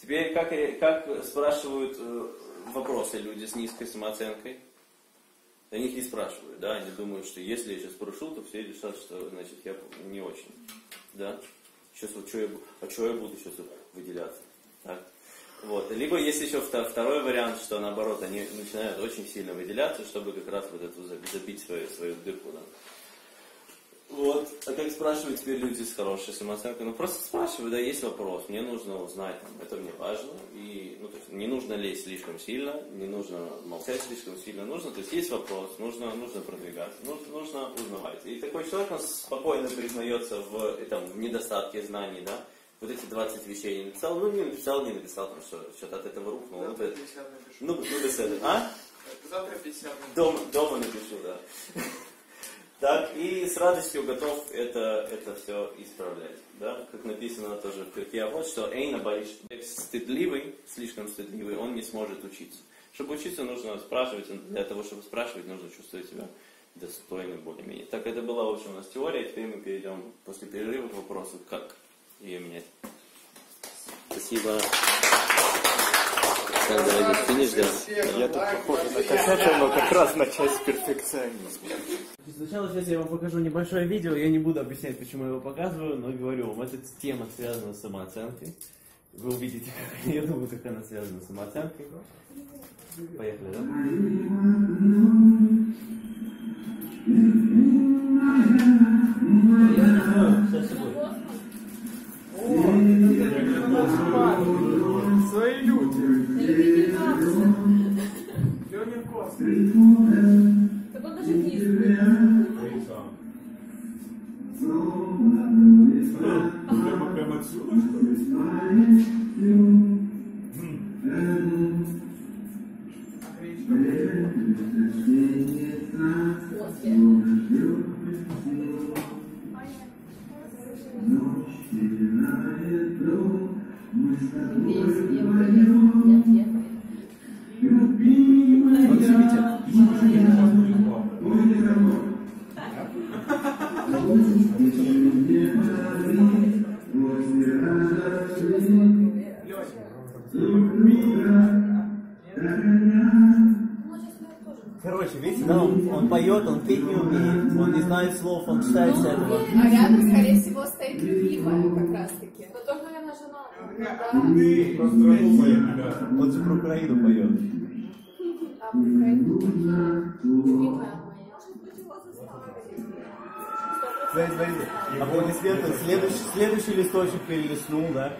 [SPEAKER 1] Теперь, как, ре- как спрашивают э, вопросы люди с низкой самооценкой? О них не спрашивают, да, они думают, что если я сейчас спрошу, то все решат, что, значит, я не очень, да. Сейчас вот, что я, а что я буду сейчас выделяться, так? Вот. Либо есть еще вто- второй вариант, что наоборот, они начинают очень сильно выделяться, чтобы как раз вот эту за- забить свою, свою дырку, да. Вот. А как спрашивают теперь люди с хорошей самооценкой? Ну просто спрашивают, да, есть вопрос, мне нужно узнать, там, это мне важно, и, ну, то есть, не нужно лезть слишком сильно, не нужно молчать слишком сильно, нужно, то есть есть вопрос, нужно, нужно продвигаться, нужно, нужно узнавать. И такой человек, он спокойно признается в, там, в недостатке знаний, да, вот эти 20 вещей не написал, ну не написал, не написал, там что, что-то от этого рухнуло, ну, да,
[SPEAKER 3] 50 напишу.
[SPEAKER 1] ну, ну, этого. А?
[SPEAKER 3] Завтра 50 напишу.
[SPEAKER 1] Дома, дома напишу, да. Так, и с радостью готов это, это все исправлять. Да? Как написано тоже в Перке, вот что Эйна Бариш, стыдливый, слишком стыдливый, он не сможет учиться. Чтобы учиться, нужно спрашивать, для того, чтобы спрашивать, нужно чувствовать себя достойным более-менее. Так, это была, в общем, у нас теория, теперь мы перейдем после перерыва к вопросу, как ее менять. Спасибо. Так, давайте финиш делаем.
[SPEAKER 4] Я тут похож на косяча, но как раз на часть перфекционизма.
[SPEAKER 1] Сначала сейчас я вам покажу небольшое видео, я не буду объяснять, почему я его показываю, но говорю вам, эта тема связана с самооценкой. Вы увидите, как, я думаю, как она связана с самооценкой. Поехали, да? Сейчас будет.
[SPEAKER 3] Свои люди. Леня Космос.
[SPEAKER 2] Так он даже не
[SPEAKER 1] Короче, видите, да, он, он поет, он петь не умеет, он не знает слов, он читает с этого.
[SPEAKER 2] А рядом, скорее всего, стоит любимая как раз таки. Но только, наверное, жена. Да.
[SPEAKER 1] Он же про Украину поет.
[SPEAKER 2] А, Украина. Любимая
[SPEAKER 1] Смотри, смотри, аплодисменты, следующий, следующий листочек перелистнул, да?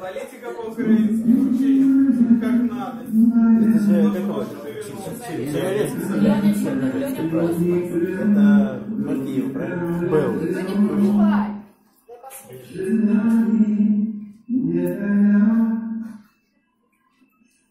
[SPEAKER 3] Политика по-украински. Учить как надо.
[SPEAKER 1] Это же какой?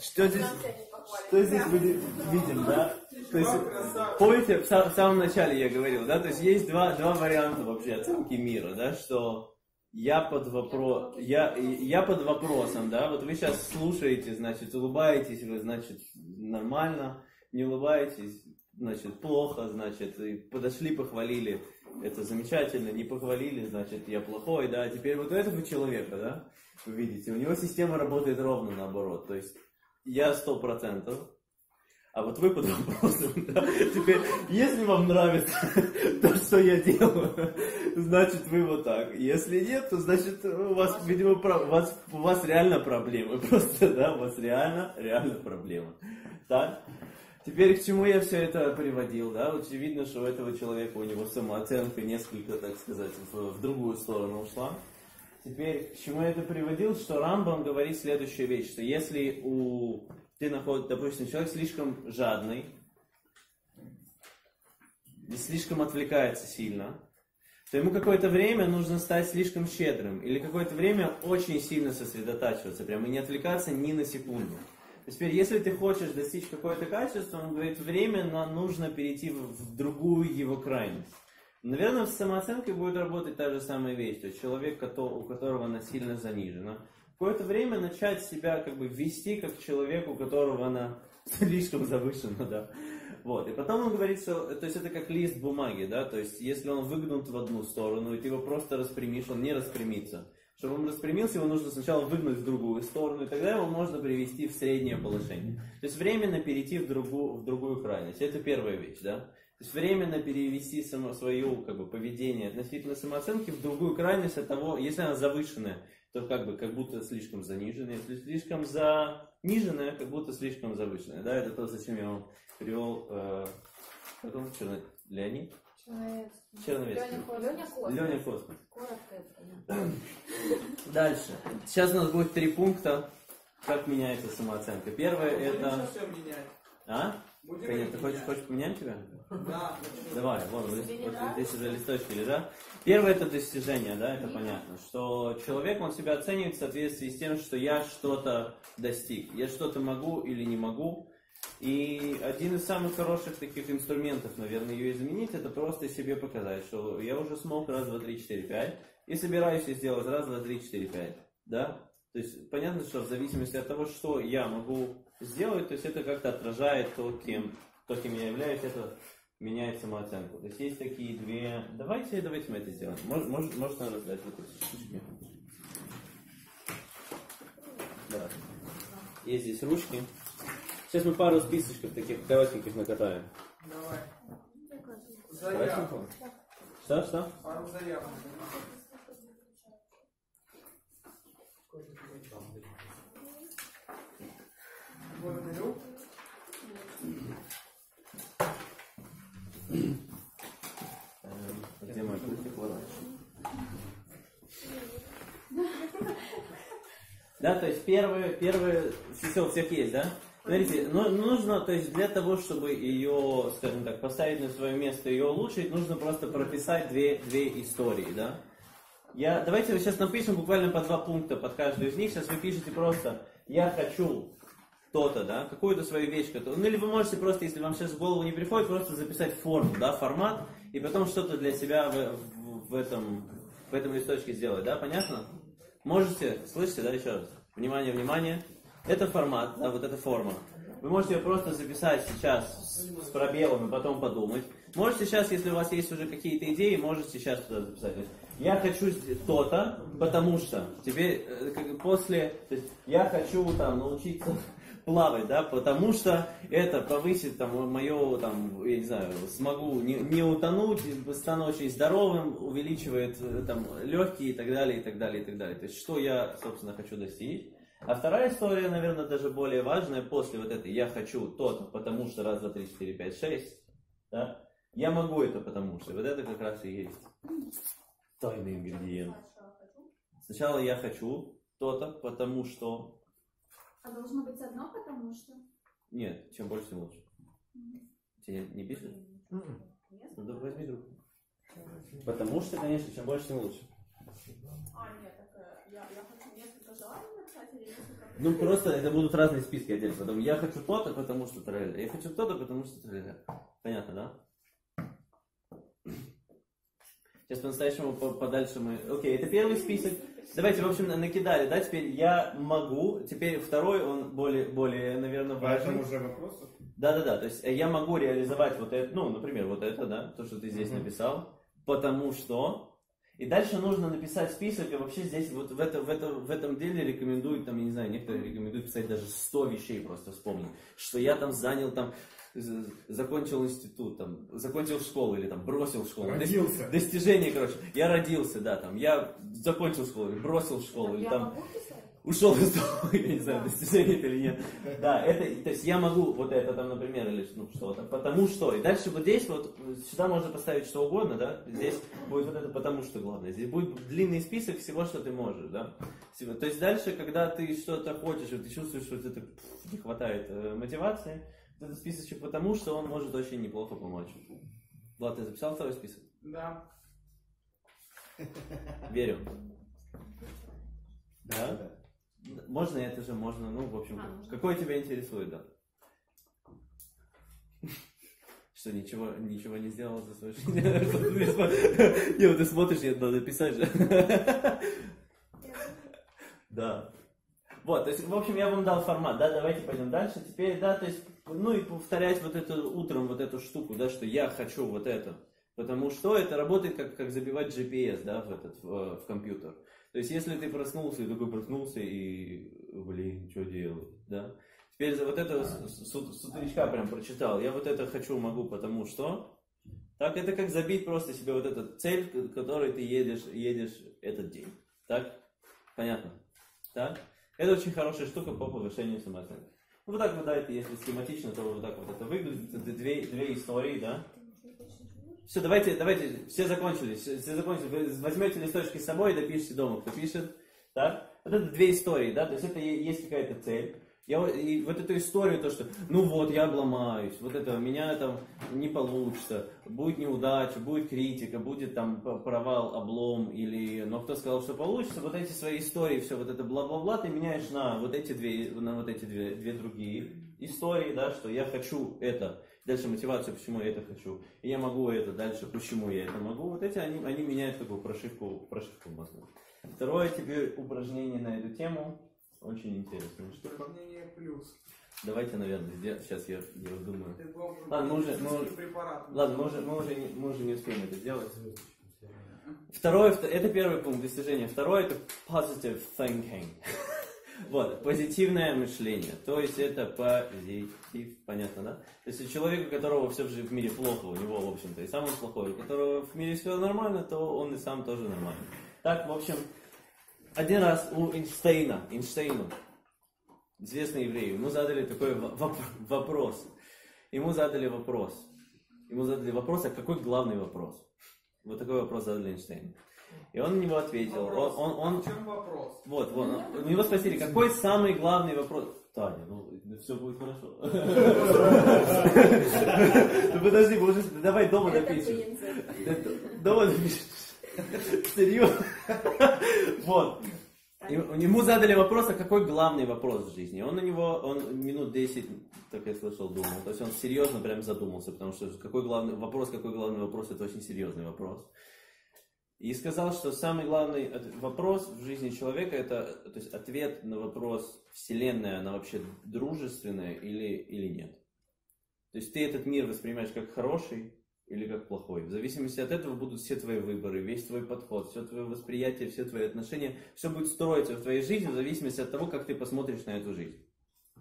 [SPEAKER 1] Что здесь, что здесь мы видим, да? То есть, помните, в, сам- в самом начале я говорил, да? То есть есть два, два варианта вообще оценки мира, да? Что я под вопрос, я, я под вопросом, да? Вот вы сейчас слушаете, значит, улыбаетесь, вы, значит, нормально, не улыбаетесь, значит, плохо, значит, и подошли, похвалили, это замечательно, не похвалили, значит, я плохой, да, теперь вот у этого человека, да, вы видите, у него система работает ровно наоборот, то есть я сто процентов, а вот вы под вопросом, да? Теперь, если вам нравится то, что я делаю, значит вы вот так. Если нет, то значит у вас, видимо, про- у вас, у вас реально проблемы. Просто, да, у вас реально, реально проблемы. Так? Теперь к чему я все это приводил, да? Очевидно, что у этого человека, у него самооценка несколько, так сказать, в, в другую сторону ушла. Теперь, к чему я это приводил, что Рамбам говорит следующую вещь, что если у ты находишь, допустим, человек слишком жадный, и слишком отвлекается сильно, то ему какое-то время нужно стать слишком щедрым, или какое-то время очень сильно сосредотачиваться, прямо и не отвлекаться ни на секунду. Теперь, если ты хочешь достичь какое-то качество, он говорит, временно нужно перейти в другую его крайность. Наверное, с самооценкой будет работать та же самая вещь. То есть человек, у которого она сильно занижена, какое-то время начать себя как бы вести как человек, у которого она слишком завышенно, да. Вот, и потом он говорит, что, то есть это как лист бумаги, да, то есть если он выгнут в одну сторону, и ты его просто распрямишь, он не распрямится. Чтобы он распрямился, его нужно сначала выгнуть в другую сторону, и тогда его можно привести в среднее положение. То есть временно перейти в другую, в другую крайность. Это первая вещь, да. То есть временно перевести само, свое как бы, поведение относительно самооценки в другую крайность от того, если она завышенная, то как бы как будто слишком заниженная, если слишком заниженная, как будто слишком завышенная. Да, это то, зачем я вам привел э, как он, Черно... Леонид?
[SPEAKER 2] Человек.
[SPEAKER 1] Черновецкий.
[SPEAKER 2] Леня Космос.
[SPEAKER 6] Леня Космос. Коротко это.
[SPEAKER 1] Дальше. Сейчас у нас будет три пункта, как меняется самооценка. Первое
[SPEAKER 3] Будем
[SPEAKER 1] это...
[SPEAKER 3] все менять.
[SPEAKER 1] А? Конечно, ты хочешь, хочешь поменять тебя?
[SPEAKER 3] Да.
[SPEAKER 1] Давай, вон, вот, здесь уже листочки лежат. Первое это достижение, да, это понятно. Что человек, он себя оценивает в соответствии с тем, что я что-то достиг. Я что-то могу или не могу. И один из самых хороших таких инструментов, наверное, ее изменить, это просто себе показать, что я уже смог раз, два, три, четыре, пять, и собираюсь сделать раз, два, три, четыре, пять. Да? То есть понятно, что в зависимости от того, что я могу сделать, то есть это как-то отражает то, кем, то, кем я являюсь, это меняет самооценку. То есть есть такие две... Давайте, давайте мы это сделаем. Может, может, может надо раздать вот эти штучки. Да. Есть здесь ручки. Сейчас мы пару списочков таких коротеньких накатаем.
[SPEAKER 3] Давай. Заявку.
[SPEAKER 1] Что, что?
[SPEAKER 3] Пару заявок. Благодарю.
[SPEAKER 1] Эм, Где мой пультик? Да, то есть первые, первые, все, у всех есть, да? Смотрите, ну, нужно, то есть для того, чтобы ее, скажем так, поставить на свое место, ее улучшить, нужно просто прописать две, две истории, да? Я, давайте сейчас напишем буквально по два пункта под каждую из них. Сейчас вы пишете просто «я хочу то-то», да, какую-то свою вещь. которую- Ну или вы можете просто, если вам сейчас в голову не приходит, просто записать форму, да, формат, и потом что-то для себя в, в- в этом, в этом листочке сделать, да, понятно? Можете, слышите, да, еще раз? Внимание, внимание. Это формат, да, вот эта форма. Вы можете ее просто записать сейчас с, пробелом и потом подумать. Можете сейчас, если у вас есть уже какие-то идеи, можете сейчас туда записать. То есть, я хочу то-то, потому что теперь э, после, то есть я хочу там научиться плавать, да, потому что это повысит там мое, там, я не знаю, смогу не, не утонуть, стану очень здоровым, увеличивает э, там легкие и так далее, и так далее, и так далее. То есть, что я, собственно, хочу достичь. А вторая история, наверное, даже более важная, после вот этой «я хочу то-то, потому что раз, два, три, четыре, пять, шесть», да, я могу это потому что, вот это как раз и есть тайный ингредиент. Сначала я хочу то-то, потому что...
[SPEAKER 2] А должно быть одно, потому что...
[SPEAKER 1] Нет, чем больше, тем лучше. Тебе не пишет? Ну, да возьми другую. Потому что, конечно, чем больше, тем лучше.
[SPEAKER 7] А, нет, так э, я, я хочу несколько желаний написать или несколько...
[SPEAKER 1] Ну, просто это будут разные списки отдельно. Потом я хочу то-то, потому что тролля. Я хочу то-то, потому что тролля. Понятно, да? Сейчас по-настоящему по- подальше мы... Окей, это первый список. Давайте, в общем, накидали, да? Теперь я могу. Теперь второй, он более, более наверное, важный.
[SPEAKER 4] уже вопросов?
[SPEAKER 1] Да-да-да, то есть э, я могу реализовать вот это, ну, например, вот это, да, то, что ты здесь написал, потому что... И дальше нужно написать список, и вообще здесь вот в, это, в, это, в этом деле рекомендуют, там, я не знаю, некоторые рекомендуют писать даже 100 вещей просто вспомнить, что я там занял там, закончил институт, там, закончил школу или там бросил школу.
[SPEAKER 4] Родился.
[SPEAKER 1] Дос- Достижение, короче. Я родился, да, там, я закончил школу, или бросил школу, или
[SPEAKER 2] Я
[SPEAKER 1] там ушел из дома, я не знаю, достижение это или нет. Да, это, то есть я могу вот это там, например, или ну, что-то, потому что. И дальше вот здесь вот, сюда можно поставить что угодно, да, здесь будет вот это потому что главное. Здесь будет длинный список всего, что ты можешь, да. Всего. То есть дальше, когда ты что-то хочешь, и ты чувствуешь, что тебе не хватает э, мотивации, этот списочек потому что он может очень неплохо помочь. Влад, ты записал второй список?
[SPEAKER 3] Да.
[SPEAKER 1] Верю. Да? Можно это же, можно, ну, в общем,
[SPEAKER 7] А, можно.
[SPEAKER 1] какой тебя интересует, да? Что, ничего, ничего не сделал за свою жизнь? Не, вот ты смотришь, нет, надо писать же. Да. Вот, то есть, в общем, я вам дал формат, да, давайте пойдем дальше. Теперь, да, то есть, ну и повторять вот эту утром вот эту штуку, да, что я хочу вот это. Потому что это работает как, как забивать GPS, да, в этот, в, в компьютер. То есть, если ты проснулся и такой проснулся и, блин, что делать, да. Теперь за вот это с, с утречка прям прочитал. Я вот это хочу, могу, потому что. Так, это как забить просто себе вот эту цель, к которой ты едешь, едешь этот день. Так? Понятно? Так? Это очень хорошая штука по повышению самооценки. Ну, вот так вот, да, это если схематично, то вот так вот это выглядит. Это две, две истории, да? Все, давайте, давайте, все закончили, все, все закончили. Вы возьмете листочки с собой и допишите дома, кто пишет. Так? Вот это две истории, да, то есть это есть какая-то цель. Я, и вот эту историю, то, что, ну вот, я обломаюсь, вот это, у меня там не получится, будет неудача, будет критика, будет там провал, облом, или, но кто сказал, что получится, вот эти свои истории, все вот это бла-бла-бла, ты меняешь на вот эти две, на вот эти две, две другие истории, да, что я хочу это, дальше мотивацию, почему я это хочу, и я могу это, дальше, почему я это могу, вот эти, они, они меняют такую прошивку, прошивку мозга. Второе теперь упражнение на эту тему, очень интересная штука.
[SPEAKER 3] Упражнение плюс.
[SPEAKER 1] Давайте, наверное, сделаем. Сейчас я, я думаю. Ладно, мы уже- мы. Ладно, мы уже, мы, уже не, мы уже не успеем это сделать. Второе, вт- это первый пункт достижения. Второе, это positive thinking. Вот, позитивное мышление. То есть это позитив, понятно, да? То есть у человека, у которого все в мире плохо, у него, в общем-то, и сам он плохой, у которого в мире все нормально, то он и сам тоже нормальный. Так, в общем, один раз у Эйнштейна, Эйнштейну, известный еврей, ему задали такой во- воп- вопрос. Ему задали вопрос. Ему задали вопрос, а какой главный вопрос? Вот такой вопрос задали Эйнштейну. И он на него ответил. Он,
[SPEAKER 3] Вопрос.
[SPEAKER 1] он, он-
[SPEAKER 3] А в чем вопрос?
[SPEAKER 1] вот, вот. У него спросили, какой самый главный вопрос? Таня, ну все будет хорошо. Ну подожди, уже давай дома напишем. Дома напишем. Серьезно. Вот. Ему задали вопрос, а какой главный вопрос в жизни? Он на него, он минут 10, так я слышал, думал. То есть он серьезно прям задумался, потому что какой главный вопрос, какой главный вопрос, это очень серьезный вопрос. И сказал, что самый главный вопрос в жизни человека, это то есть ответ на вопрос, Вселенная, она вообще дружественная или, или нет. То есть ты этот мир воспринимаешь как хороший или как плохой. В зависимости от этого будут все твои выборы, весь твой подход, все твое восприятие, все твои отношения. Все будет строиться в твоей жизни в зависимости от того, как ты посмотришь на эту жизнь.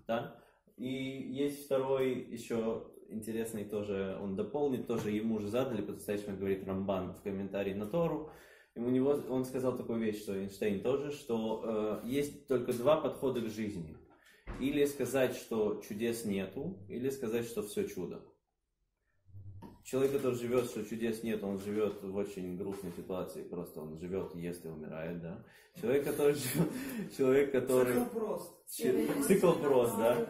[SPEAKER 1] Да? И есть второй еще интересный тоже, он дополнит, тоже ему же задали, по-настоящему говорит Рамбан в комментарии на Тору. И у него, он сказал такую вещь, что Эйнштейн тоже, что э, есть только два подхода к жизни. Или сказать, что чудес нету, или сказать, что все чудо. Человек, который живет, что чудес нет, он живет в очень грустной ситуации, просто он живет, ест и умирает, да. Человек, который живет, человек, который...
[SPEAKER 3] Цикл прост.
[SPEAKER 1] Чи- Цикл прост, да.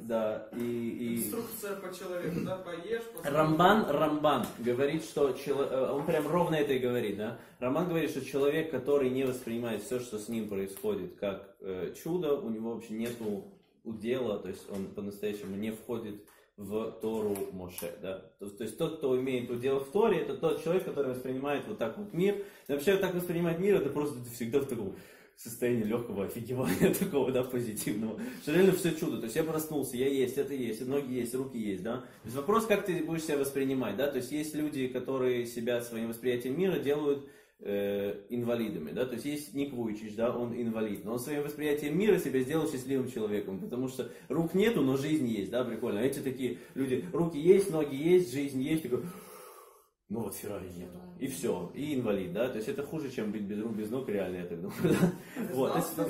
[SPEAKER 1] Да, и, и...
[SPEAKER 3] Инструкция по человеку, да, поешь, посмотри.
[SPEAKER 1] Рамбан, Рамбан говорит, что чело- э, он прям ровно это и говорит, да. Рамбан говорит, что человек, который не воспринимает все, что с ним происходит, как э, чудо, у него вообще нету удела, то есть он по-настоящему не входит в Тору Моше, да. То, то есть тот, кто имеет удел в Торе, это тот человек, который воспринимает вот так вот мир. И вообще вот так воспринимать мир, это просто ты всегда в таком состоянии легкого офигевания такого, да, позитивного. Что реально все чудо. То есть я проснулся, я есть, это есть, ноги есть, руки есть, да. То есть вопрос, как ты будешь себя воспринимать, да. То есть есть люди, которые себя своим восприятием мира делают э, инвалидами, да, то есть есть Ник Вуйчич, да, он инвалид, но он своим восприятием мира себя сделал счастливым человеком, потому что рук нету, но жизнь есть, да, прикольно. А Эти такие люди, руки есть, ноги есть, жизнь есть, такой, ну вот Феррари нету. И все, и инвалид, да, то есть это хуже, чем быть без рук, без ног, реально, я так думаю, да. Вот,
[SPEAKER 3] что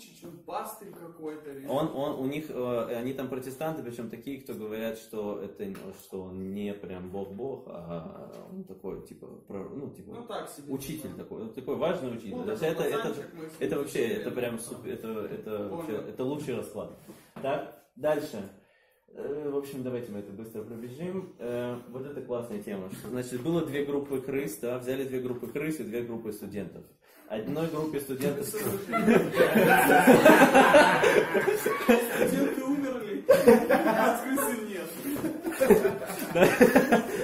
[SPEAKER 3] Вуйчич, он пастырь какой-то?
[SPEAKER 1] Он, он, у них, э, они там протестанты, причем такие, кто говорят, что это, что он не прям бог-бог, а он такой, типа, ну, типа,
[SPEAKER 3] Ну так себе.
[SPEAKER 1] учитель такой, вот такой важный учитель.
[SPEAKER 3] Ну, такой
[SPEAKER 1] это, это,
[SPEAKER 3] ним
[SPEAKER 1] это вообще, это прям это, это, вообще- это лучший расклад. Так, дальше. Э, В общем, давайте мы это быстро пробежим. Э, Вот это классная тема. Значит, было две группы крыс, да, взяли две группы крыс и две группы студентов. Одной группе студентов...
[SPEAKER 3] Студенты умерли, нет.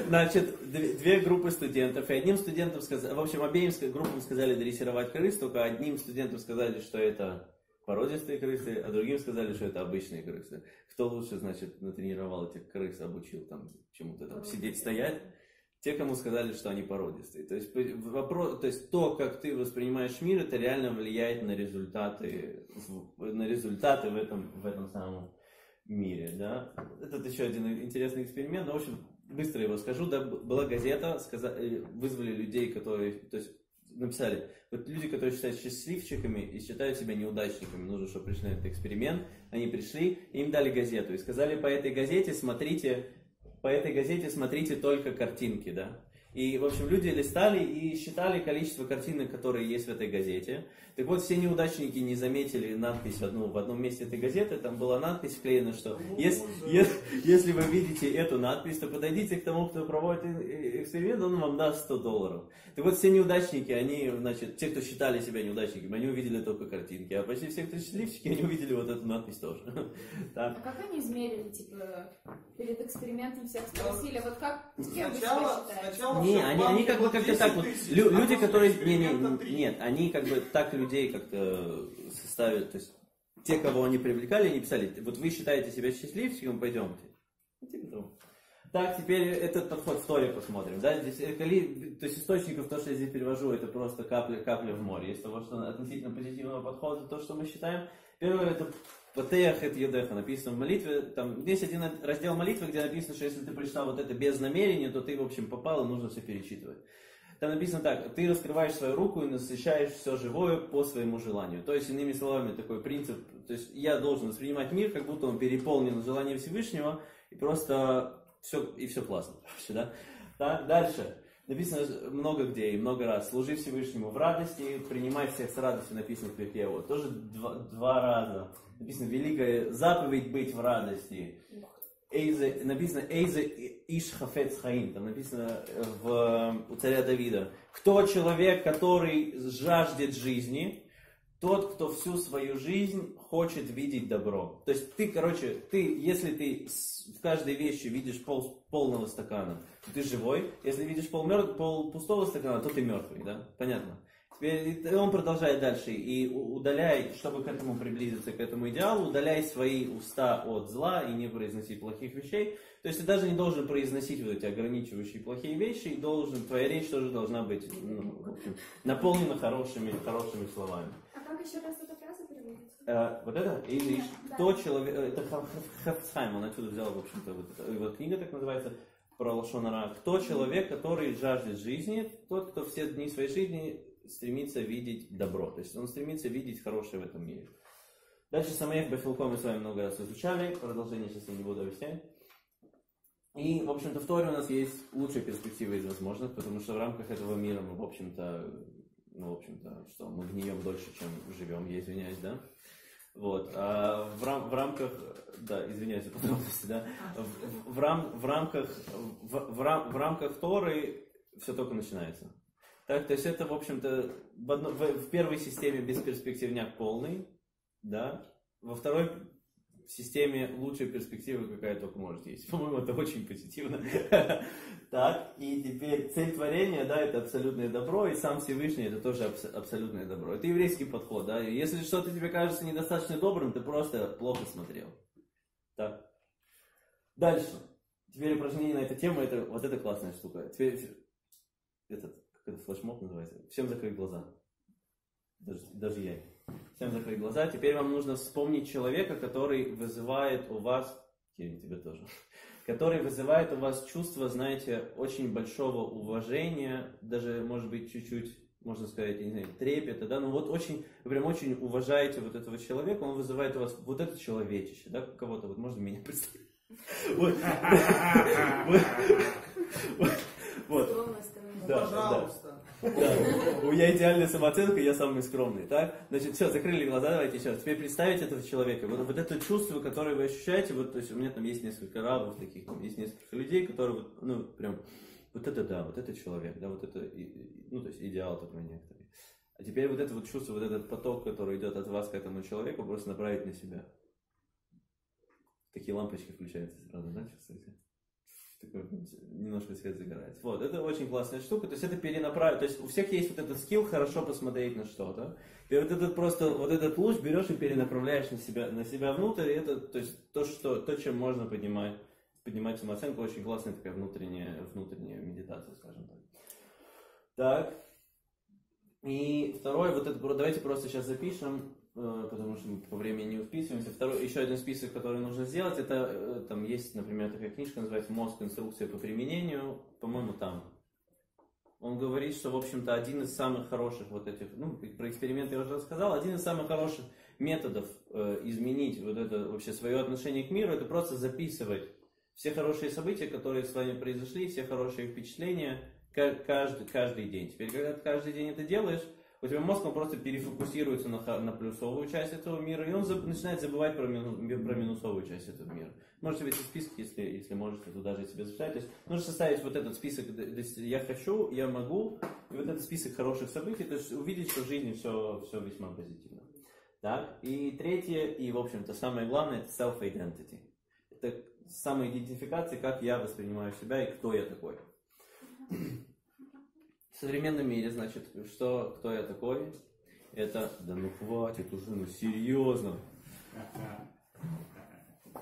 [SPEAKER 1] Значит, две, группы студентов. И одним студентам сказали, в общем, обеим группам сказали дрессировать крыс, только одним студентам сказали, что это породистые крысы, а другим сказали, что это обычные крысы. Кто лучше, значит, натренировал этих крыс, обучил там чему-то там сидеть, стоять? Те, кому сказали, что они породистые. То есть, вопрос, то есть то, как ты воспринимаешь мир, это реально влияет на результаты, на результаты в этом, в этом самом мире. Да? Это еще один интересный эксперимент, но, в общем, быстро его скажу. Да, была газета, сказали, вызвали людей, которые, то есть написали, вот люди, которые считают счастливчиками и считают себя неудачниками, нужно, чтобы пришли на этот эксперимент, они пришли, им дали газету и сказали по этой газете смотрите, по этой газете смотрите только картинки, да. И, в общем, люди листали и считали количество картинок, которые есть в этой газете. Так вот, все неудачники не заметили надпись в, одну, в одном месте этой газеты. Там была надпись вклеена, что если, если, если вы видите эту надпись, то подойдите к тому, кто проводит эксперимент, он вам даст 100 долларов. Так вот, все неудачники, они, значит, те, кто считали себя неудачниками, они увидели только картинки. А почти все, кто счастливчики, они увидели вот эту надпись тоже.
[SPEAKER 2] А как они измерили, типа, перед экспериментом всех спросили, вот как, кем вы себя считаете?
[SPEAKER 1] Не, они, они как бы как-то
[SPEAKER 3] 10
[SPEAKER 1] так вот, лю- люди, которые, не, не, нет, они как бы так людей как-то составили, то есть те, кого они привлекали, они писали, вот вы считаете себя счастливчиком, пойдемте. Так, теперь этот подход в Торе посмотрим. Да? Здесь, э, коли- то есть источников, то, что я здесь перевожу, это просто капля, капля в море. Из того, что относительно позитивного подхода, то, что мы считаем. Первое, это Патеях это Йодеха, написано в молитве. Там есть один раздел молитвы, где написано, что если ты прочитал вот это без намерения, то ты, в общем, попал, и нужно все перечитывать. Там написано так, ты раскрываешь свою руку и насыщаешь все живое по своему желанию. То есть, иными словами, такой принцип, то есть я должен воспринимать мир, как будто он переполнен желанием Всевышнего, и просто все, и все классно. Короче, да? Так, дальше. Написано много где и много раз. Служи Всевышнему в радости, принимай всех с радостью, написано в Пепево. Тоже два, два раза. Написано великая заповедь быть в радости. Эйзе, написано Эйзе Иш Хафец Хаим, там написано в, у царя Давида. Кто человек, который жаждет жизни, тот, кто всю свою жизнь хочет видеть добро. То есть ты, короче, ты, если ты в каждой вещи видишь пол, полного стакана, то ты живой. Если видишь пол, мер- пол пустого стакана, то ты мертвый, да? Понятно? Теперь он продолжает дальше. И удаляй, чтобы к этому приблизиться, к этому идеалу, удаляй свои уста от зла и не произноси плохих вещей. То есть ты даже не должен произносить вот эти ограничивающие плохие вещи, и должен, твоя речь тоже должна быть ну, наполнена хорошими, хорошими словами.
[SPEAKER 7] Еще раз эта фраза переводится?
[SPEAKER 1] Э, вот это, или
[SPEAKER 7] Да.
[SPEAKER 1] кто человек, э, это Ха- Ха- Хафцхайм, он отсюда взял, в общем-то, вот его книга так называется, про Лошонара. Кто человек, который жаждет жизни, тот, кто все дни своей жизни стремится видеть добро, то есть он стремится видеть хорошее в этом мире. Дальше Самаев Бафилко мы с вами много раз изучали, продолжение сейчас я не буду объяснять. И, в общем-то, в Торе у нас есть лучшая перспектива из возможных, потому что в рамках этого мира мы, в общем-то, ну, в общем-то, что, мы гнием дольше, чем живем, я извиняюсь, да? Вот, а в, рам- в рамках, да, извиняюсь за подробности, да, в, в рам- в рамках, в, в рам- в рамках Торы все только начинается. Так, то есть это, в общем-то, в, одно- в- в первой системе бесперспективняк полный, да, во второй системе лучшая перспектива, какая только может есть. По-моему, это очень позитивно. Так, и теперь цель творения, да, это абсолютное добро, и сам Всевышний это тоже абс- абсолютное добро. Это еврейский подход, да. Если что-то тебе кажется недостаточно добрым, ты просто плохо смотрел. Так. Дальше. Теперь упражнение на эту тему, это вот эта классная штука. Теперь этот, как это флешмоб называется? Всем закрыть глаза. Даже, даже я. Всем закрыть глаза. Теперь вам нужно вспомнить человека, который вызывает у вас, Кирилл, тебе тоже, который вызывает у вас чувство, знаете, очень большого уважения, даже, может быть, чуть-чуть, можно сказать, я не знаю, трепета, да, ну вот очень, вы прям очень уважаете вот этого человека, он вызывает у вас вот это человечище, да, кого-то, вот можно меня представить. Вот. Вот. Да,
[SPEAKER 3] пожалуйста.
[SPEAKER 1] У меня идеальная самооценка, я самый скромный, так? Значит, все, закрыли глаза, давайте еще. Теперь представить этого человека. Вот, вот это чувство, которое вы ощущаете, вот, то есть у меня там есть несколько рабов таких, там есть несколько людей, которые, вот, ну, прям, вот это да, вот это человек, да, вот это, ну, то есть идеал такой некоторый. А теперь вот это вот чувство, вот этот поток, который идет от вас к этому человеку, просто направить на себя. Такие лампочки включаются сразу, да, чувствуете? Немножко свет загорается. Вот, это очень классная штука. То есть это перенаправить. То есть у всех есть вот этот скилл хорошо посмотреть на что-то. И вот этот просто, вот этот луч берешь и перенаправляешь на себя, на себя внутрь. И это, то есть то, что, то, чем можно поднимать, поднимать самооценку, очень классная такая внутренняя, внутренняя медитация, скажем так. Так. И второе, вот это, давайте просто сейчас запишем, потому что мы по времени не вписываемся. Второй, еще один список, который нужно сделать, это э, там есть, например, такая книжка, называется «Мозг. Инструкция по применению», по-моему, там. Он говорит, что, в общем-то, один из самых хороших вот этих, ну, про эксперименты я уже рассказал, один из самых хороших методов э, изменить вот это вообще свое отношение к миру, это просто записывать все хорошие события, которые с вами произошли, все хорошие впечатления каждый, каждый день. Теперь, когда ты каждый день это делаешь, у тебя мозг он просто перефокусируется на, на плюсовую часть этого мира, и он заб, начинает забывать про, мину, про минусовую часть этого мира. Можете в эти списки, если, если можете, туда же себе записать. То есть нужно составить вот этот список, я хочу, я могу, и вот этот список хороших событий, то есть увидеть, что в жизни все, все весьма позитивно. Так, и третье, и в общем-то самое главное, это self-identity. Это самоидентификация, как я воспринимаю себя и кто я такой. В современном мире, значит, что, кто я такой? Это, да ну хватит уже, ну серьезно.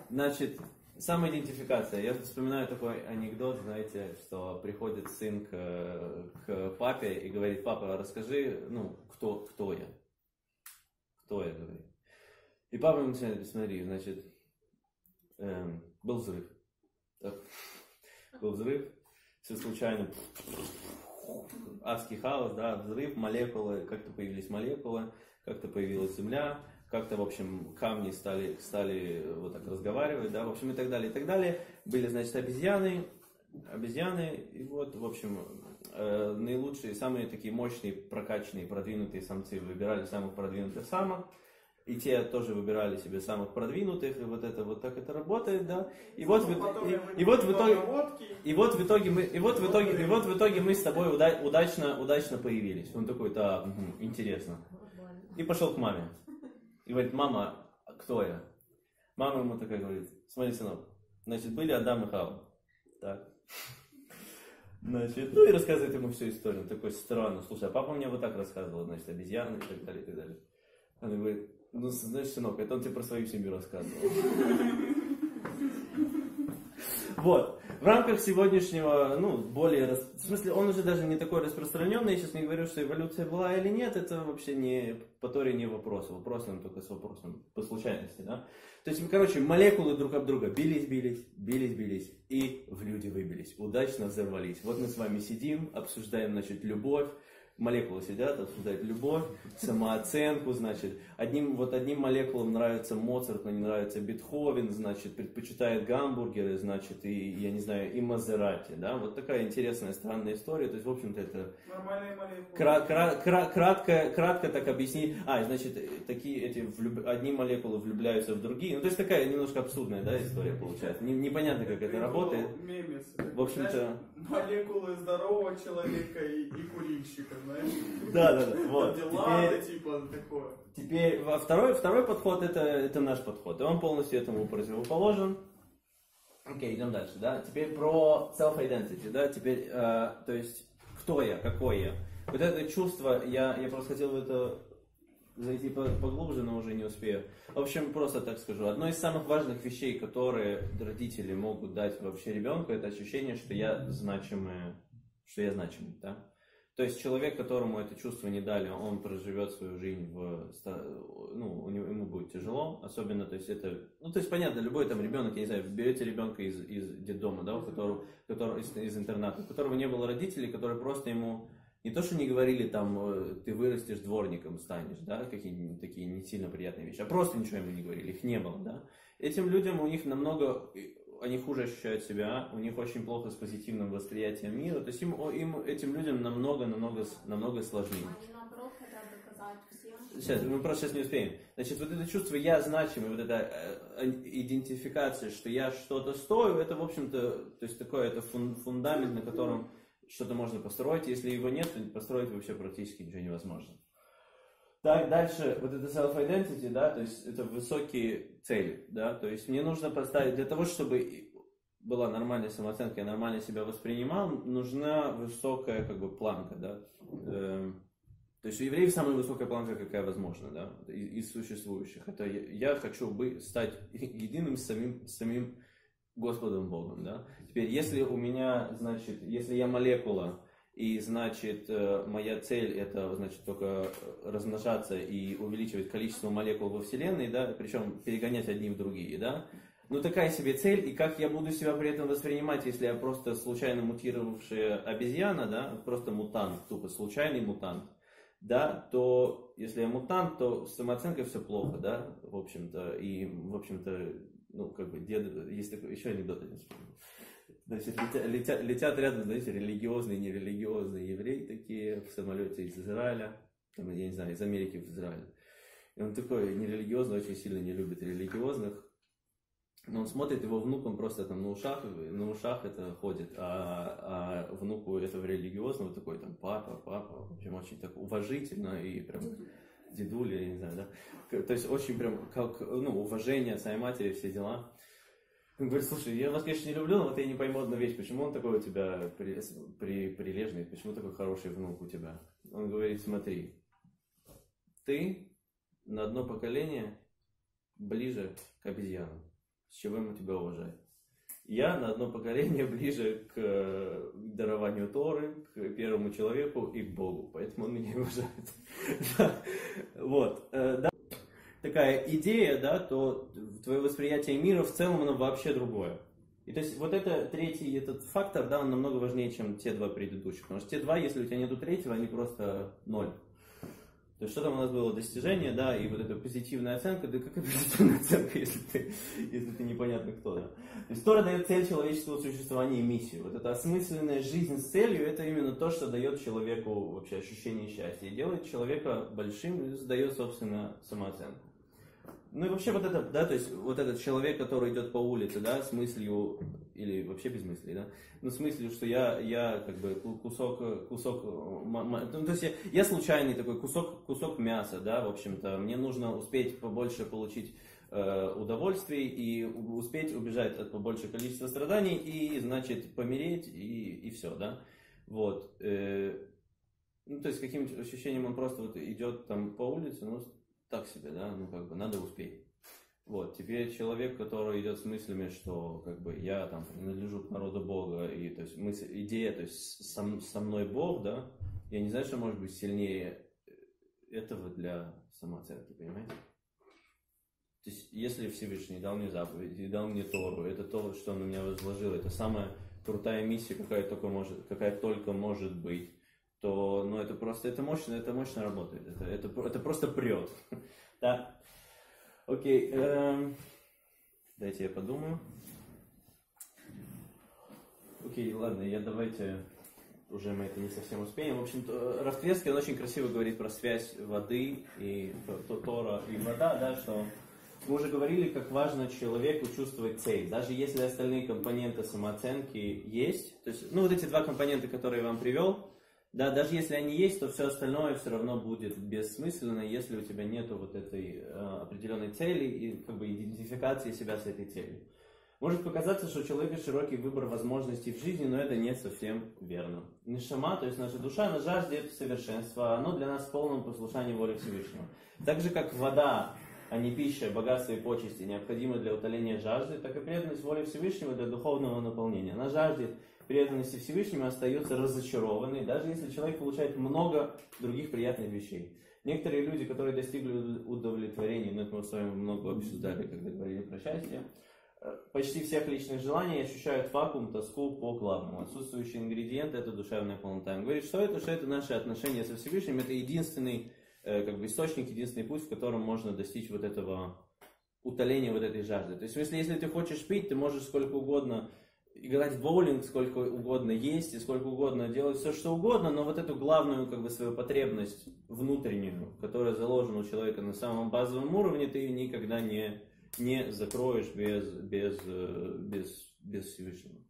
[SPEAKER 1] Значит, самоидентификация. Я вспоминаю такой анекдот, знаете, что приходит сын к, к папе и говорит, папа, расскажи, ну, кто, кто я? Кто я, говорит. И папа ему начинает, смотри, значит, эм, был взрыв. Так. Был взрыв, все случайно адский хаос, да, взрыв, молекулы, как-то появились молекулы, как-то появилась Земля, как-то, в общем, камни стали, стали вот так разговаривать, да, в общем, и так далее, и так далее. Были, значит, обезьяны, обезьяны, и вот, в общем, э, наилучшие, самые такие мощные, прокачанные, продвинутые самцы выбирали самых продвинутых самок, и те тоже выбирали себе самых продвинутых, и вот это вот так это работает, да. И вот, в, и, и вот в итоге, и вот в итоге мы, и вот в итоге, и вот в итоге мы с тобой уда, удачно, удачно появились. Он такой, да, угу, интересно. И пошел к маме. И говорит, мама, кто я? Мама ему такая говорит, смотри, сынок, значит, были Адам и Хава. Так. Значит, ну и рассказывает ему всю историю. Он такой странно. Слушай, а папа мне вот так рассказывал, значит, обезьяны и так далее, и так далее. Она говорит, ну, знаешь, сынок, это он тебе про свою семью рассказывал. Вот. В рамках сегодняшнего, ну, более, в смысле, он уже даже не такой распространенный, я сейчас не говорю, что эволюция была или нет, это вообще не, по Торе не вопрос, вопрос нам только с вопросом по случайности, да. То есть, короче, молекулы друг об друга бились, бились, бились, бились, и в люди выбились, удачно взорвались. Вот мы с вами сидим, обсуждаем, значит, любовь, молекулы сидят, обсуждают любовь, самооценку, значит, одним, вот одним молекулам нравится Моцарт, но не нравится Бетховен, значит, предпочитает гамбургеры, значит, и, я не знаю, и Мазерати, да, вот такая интересная, странная история, то есть, в общем-то, это...
[SPEAKER 3] Нормальные молекулы.
[SPEAKER 1] Кра- кра- кра- кратко, кратко так объяснить, а, значит, такие эти, влюб... одни молекулы влюбляются в другие, ну, то есть, такая немножко абсурдная, да, история получается, непонятно, как это работает.
[SPEAKER 3] Мемес.
[SPEAKER 1] В общем-то...
[SPEAKER 3] Молекулы здорового человека и, и курильщика, знаешь?
[SPEAKER 1] Да, да, да. Вот.
[SPEAKER 3] Дела,
[SPEAKER 1] Теперь,
[SPEAKER 3] типа, такое.
[SPEAKER 1] теперь во- второй, второй подход это, это наш подход. И он полностью этому противоположен. Окей, идем дальше, да. Теперь про self-identity, да. Теперь, э, то есть, кто я, какой я. Вот это чувство, я, я просто хотел в это зайти по- поглубже, но уже не успею. В общем, просто так скажу. Одно из самых важных вещей, которые родители могут дать вообще ребенку, это ощущение, что я значимый, что я значимый, да. То есть человек, которому это чувство не дали, он проживет свою жизнь в, ну, ему будет тяжело, особенно, то есть это, ну, то есть понятно, любой там ребенок, я не знаю, берете ребенка из, из детдома, да, у которого, которого из, из интерната, у которого не было родителей, которые просто ему не то, что не говорили там, э, ты вырастешь дворником, станешь, да, какие-нибудь такие не сильно приятные вещи, а просто ничего ему не говорили, их не было, да. Этим людям у них намного, они хуже ощущают себя, у них очень плохо с позитивным восприятием мира, то есть им, им этим людям намного, намного, намного сложнее.
[SPEAKER 7] Они наоборот хотят доказать всем.
[SPEAKER 1] Сейчас, мы просто сейчас не успеем. Значит, вот это чувство «я значимый», вот эта э, идентификация, что я что-то стою, это, в общем-то, то есть такой это фун- фундамент, на котором что-то можно построить. Если его нет, то построить вообще практически ничего невозможно. Так, дальше, вот это self-identity, да, то есть это высокие цели, да, то есть мне нужно поставить, для того, чтобы была нормальная самооценка, я нормально себя воспринимал, нужна высокая как бы планка, да. Эм, то есть у евреев самая высокая планка, какая возможна, да, из, существующих. Это я, я хочу быть, стать единым с самим, самим Господом Богом, да. Теперь, если у меня, значит, если я молекула, и, значит, э, моя цель это, значит, только размножаться и увеличивать количество молекул во Вселенной, да, причем перегонять одни в другие, да. Ну, такая себе цель, и как я буду себя при этом воспринимать, если я просто случайно мутировавшая обезьяна, да, просто мутант, тупо случайный мутант, да, то если я мутант, то с самооценкой все плохо, да, в общем-то, и, в общем-то, ну, как бы, дед, есть такой, еще анекдот один вспомнил. Значит, летят, летят, летят рядом, знаете, религиозные, нерелигиозные евреи такие в самолете из Израиля, там, я не знаю, из Америки в Израиль. И он такой нерелигиозный, очень сильно не любит религиозных. Но он смотрит, его внук, он просто там на ушах, на ушах это ходит, а, а внуку этого религиозного такой там папа, папа, в общем, очень так уважительно и прям дедуля, я не знаю, да. То есть очень прям как, ну, уважение своей матери, все дела. Он говорит, слушай, я вас, конечно, не люблю, но вот я не пойму одну вещь, почему он такой у тебя при, при, прилежный, почему такой хороший внук у тебя? Он говорит, смотри, ты на одно поколение ближе к обезьянам, с чего ему тебя уважать. Я на одно поколение ближе к э, дарованию Торы, к первому человеку и к Богу, поэтому он меня уважает. Вот. Э, такая идея, да, то твое восприятие мира в целом оно вообще другое. И то есть вот это третий этот фактор, да, он намного важнее, чем те два предыдущих. Потому что те два, если у тебя нету третьего, они просто ноль. То есть что там у нас было достижение, да, и вот эта позитивная оценка, да какая позитивная оценка, если ты, если ты непонятно кто, да. То есть Тора дает цель человеческого существования и миссию. Вот эта осмысленная жизнь с целью, это именно то, что дает человеку вообще ощущение счастья. И делает человека большим и задает, собственно, самооценку. Ну и вообще вот это, да, то есть вот этот человек, который идет по улице, да, с мыслью, или вообще без мысли, да, ну с мыслью, что я, я как бы кусок, кусок, ну, то есть я, я случайный такой кусок, кусок мяса, да, в общем-то, мне нужно успеть побольше получить э, удовольствий и успеть убежать от побольшего количества страданий и, значит, помереть и, и все, да, вот. Э, ну, то есть каким-то ощущением он просто вот идет там по улице, ну, так себе, да, ну как бы надо успеть. Вот, теперь человек, который идет с мыслями, что как бы я там принадлежу к народу Бога, и то есть мысль, идея, то есть со, со мной Бог, да, я не знаю, что может быть сильнее этого для самооценки, понимаете? То есть, если Всевышний дал мне заповеди, дал мне Тору, это то, что он на меня возложил, это самая крутая миссия, какая только может, какая только может быть то ну, это просто, это мощно, это мощно работает. Это, это, это просто прет. да. Окей. Эм, дайте я подумаю. Окей, ладно, я давайте уже мы это не совсем успеем. В общем, Рафтвеский, он очень красиво говорит про связь воды и Тора и вода, да, что мы уже говорили, как важно человеку чувствовать цель. Даже если остальные компоненты самооценки есть, то есть, ну, вот эти два компонента, которые я вам привел, да, даже если они есть, то все остальное все равно будет бессмысленно, если у тебя нет вот этой э, определенной цели и как бы идентификации себя с этой целью. Может показаться, что у человека широкий выбор возможностей в жизни, но это не совсем верно. Нишама, то есть наша душа, она жаждет совершенства, оно для нас в полном послушании воли Всевышнего. Так же, как вода, а не пища, богатство и почести необходимы для утоления жажды, так и преданность воли Всевышнего для духовного наполнения. Она жаждет преданности Всевышнему остается разочарованный, даже если человек получает много других приятных вещей. Некоторые люди, которые достигли удовлетворения, ну это мы с вами много обсуждали, когда говорили про счастье, э, почти всех личных желаний ощущают вакуум, тоску по главному. Отсутствующий ингредиент – это душевная полнота. Он говорит, что это? Что это наши отношения со Всевышним? Это единственный э, как бы, источник, единственный путь, в котором можно достичь вот этого утоления вот этой жажды. То есть, если, если ты хочешь пить, ты можешь сколько угодно играть в боулинг сколько угодно есть и сколько угодно делать все что угодно, но вот эту главную как бы свою потребность внутреннюю, которая заложена у человека на самом базовом уровне, ты ее никогда не, не закроешь без, без, э, без, без Всевышнего.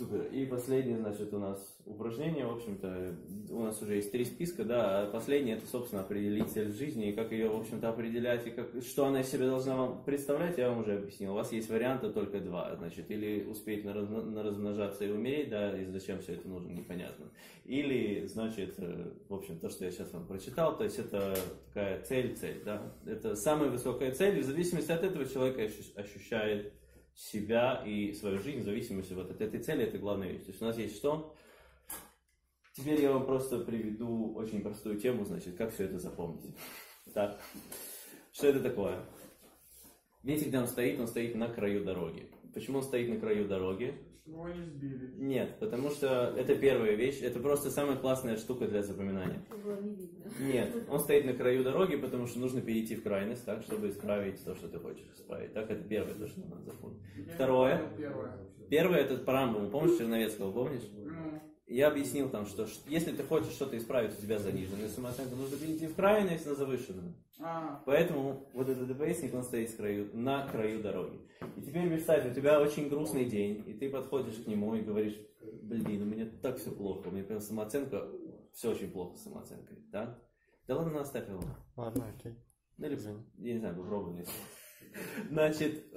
[SPEAKER 1] Супер. И последнее, значит, у нас упражнение, в общем-то, у нас уже есть три списка, да, а последнее это, собственно, определить цель жизни, и как ее, в общем-то, определять, и как, что она из себя должна вам представлять, я вам уже объяснил. У вас есть варианты только два, значит, или успеть наразно- наразмножаться и умереть, да, и зачем все это нужно, непонятно. Или, значит, э, в общем, то, что я сейчас вам прочитал, то есть это такая цель-цель, да, это самая высокая цель, и в зависимости от этого человек ощу- ощущает себя и свою жизнь в зависимости вот от этой цели, это главная вещь. То есть у нас есть что? Теперь я вам просто приведу очень простую тему, значит, как все это запомнить. Так, что это такое? Видите, где он стоит? Он стоит на краю дороги. Почему он стоит на краю дороги?
[SPEAKER 3] Его не сбили.
[SPEAKER 1] Нет, потому что это первая вещь, это просто самая классная штука для запоминания.
[SPEAKER 2] Его не видно.
[SPEAKER 1] Нет, он стоит на краю дороги, потому что нужно перейти в крайность, так, чтобы исправить то, что ты хочешь исправить. Так, это первое, то, что надо запомнить. Второе.
[SPEAKER 3] Первое.
[SPEAKER 1] Первое, это парамбул, помнишь Черновецкого, помнишь? Я объяснил там, что если ты хочешь что-то исправить, у тебя заниженная самооценка, нужно перейти в крайность на завышенную.
[SPEAKER 3] а,
[SPEAKER 1] Поэтому вот этот ДПСник, он стоит с краю, на краю дороги. И теперь представь, у тебя очень грустный день, и ты подходишь к нему и говоришь, блин, у меня так все плохо, у меня прям самооценка, все очень плохо с самооценкой, да? Да ладно, оставь его.
[SPEAKER 8] Ладно, окей.
[SPEAKER 1] Ну, или, я не знаю, попробуй. если. Значит,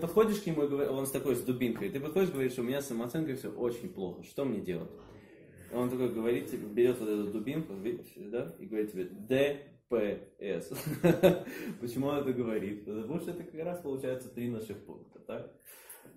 [SPEAKER 1] подходишь к нему, он с такой, с дубинкой, ты подходишь и говоришь, у меня с самооценкой все очень плохо, что мне делать? Он такой говорит, тебе, берет вот эту дубинку, видите, да, и говорит тебе, ДПС. Почему он это говорит? Потому что это как раз получается три наших пункта, так?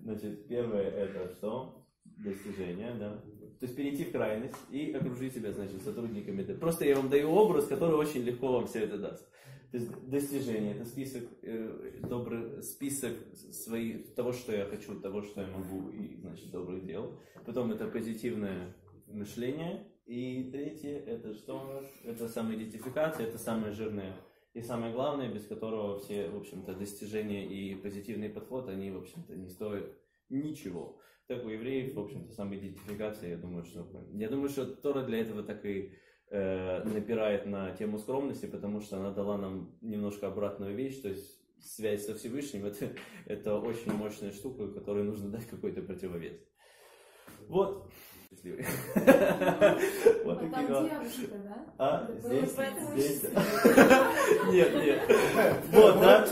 [SPEAKER 1] Значит, первое это что? Достижение, да. То есть перейти в крайность и окружить себя, значит, сотрудниками. Просто я вам даю образ, который очень легко вам все это даст. То есть достижение это список э, добрый список своих того, что я хочу, того, что я могу и значит добрых дел. Потом это позитивное мышление. И третье это что у нас? Это самоидентификация, это самое жирное и самое главное, без которого все, в общем-то, достижения и позитивный подход, они, в общем-то, не стоят ничего. Так у евреев, в общем-то, самоидентификация, я думаю, что... Я думаю, что Тора для этого так и э, напирает на тему скромности, потому что она дала нам немножко обратную вещь, то есть связь со Всевышним, это, это очень мощная штука, которой нужно дать какой-то противовес. Вот. Счастливый. Вот
[SPEAKER 2] А
[SPEAKER 1] дела.
[SPEAKER 2] девушка, да?
[SPEAKER 1] А, здесь, здесь. Нет, нет. Вот, да?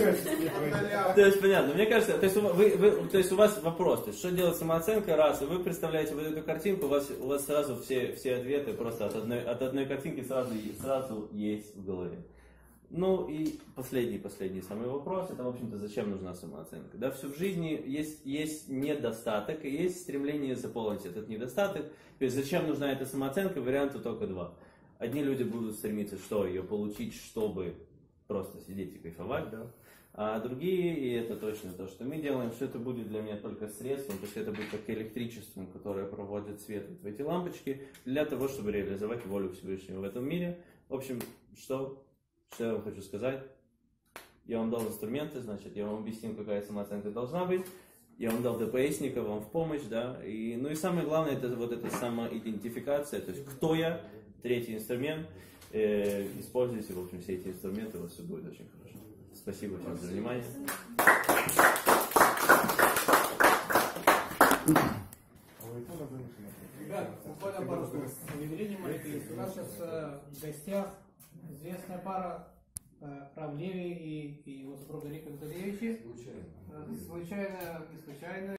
[SPEAKER 1] То есть понятно. Мне кажется, то есть, у ва- вы, вы- то есть у вас вопрос, то есть что делать самооценка, раз, и вы представляете вот эту картинку, у вас, у вас сразу все, все ответы просто от одной, от одной картинки сразу, сразу есть в голове. Ну и последний, последний самый вопрос, это, в общем-то, зачем нужна самооценка? Да, все в жизни есть, есть недостаток, и есть стремление заполнить этот недостаток. То есть зачем нужна эта самооценка, варианта только два. Одни люди будут стремиться, что, ее получить, чтобы просто сидеть и кайфовать, да, а другие, и это точно то, что мы делаем, что это будет для меня только средством, то есть это будет как электричеством, которое проводит свет в эти лампочки, для того, чтобы реализовать волю Всевышнего в этом мире. В общем, что, что я вам хочу сказать? Я вам дал инструменты, значит, я вам объяснил, какая самооценка должна быть, я вам дал ДПСника вам в помощь, да, и, ну и самое главное, это вот эта самоидентификация, то есть кто я, третий инструмент, Э, используйте, в общем, все эти инструменты, у вас все будет очень хорошо. Спасибо всем за внимание.
[SPEAKER 9] Ребят, буквально пару слов. Евгений у нас сейчас э, в гостях известная пара э, Равлеви и, и его супруга Рика Витальевичи. Случайно. Случайно, не случайно.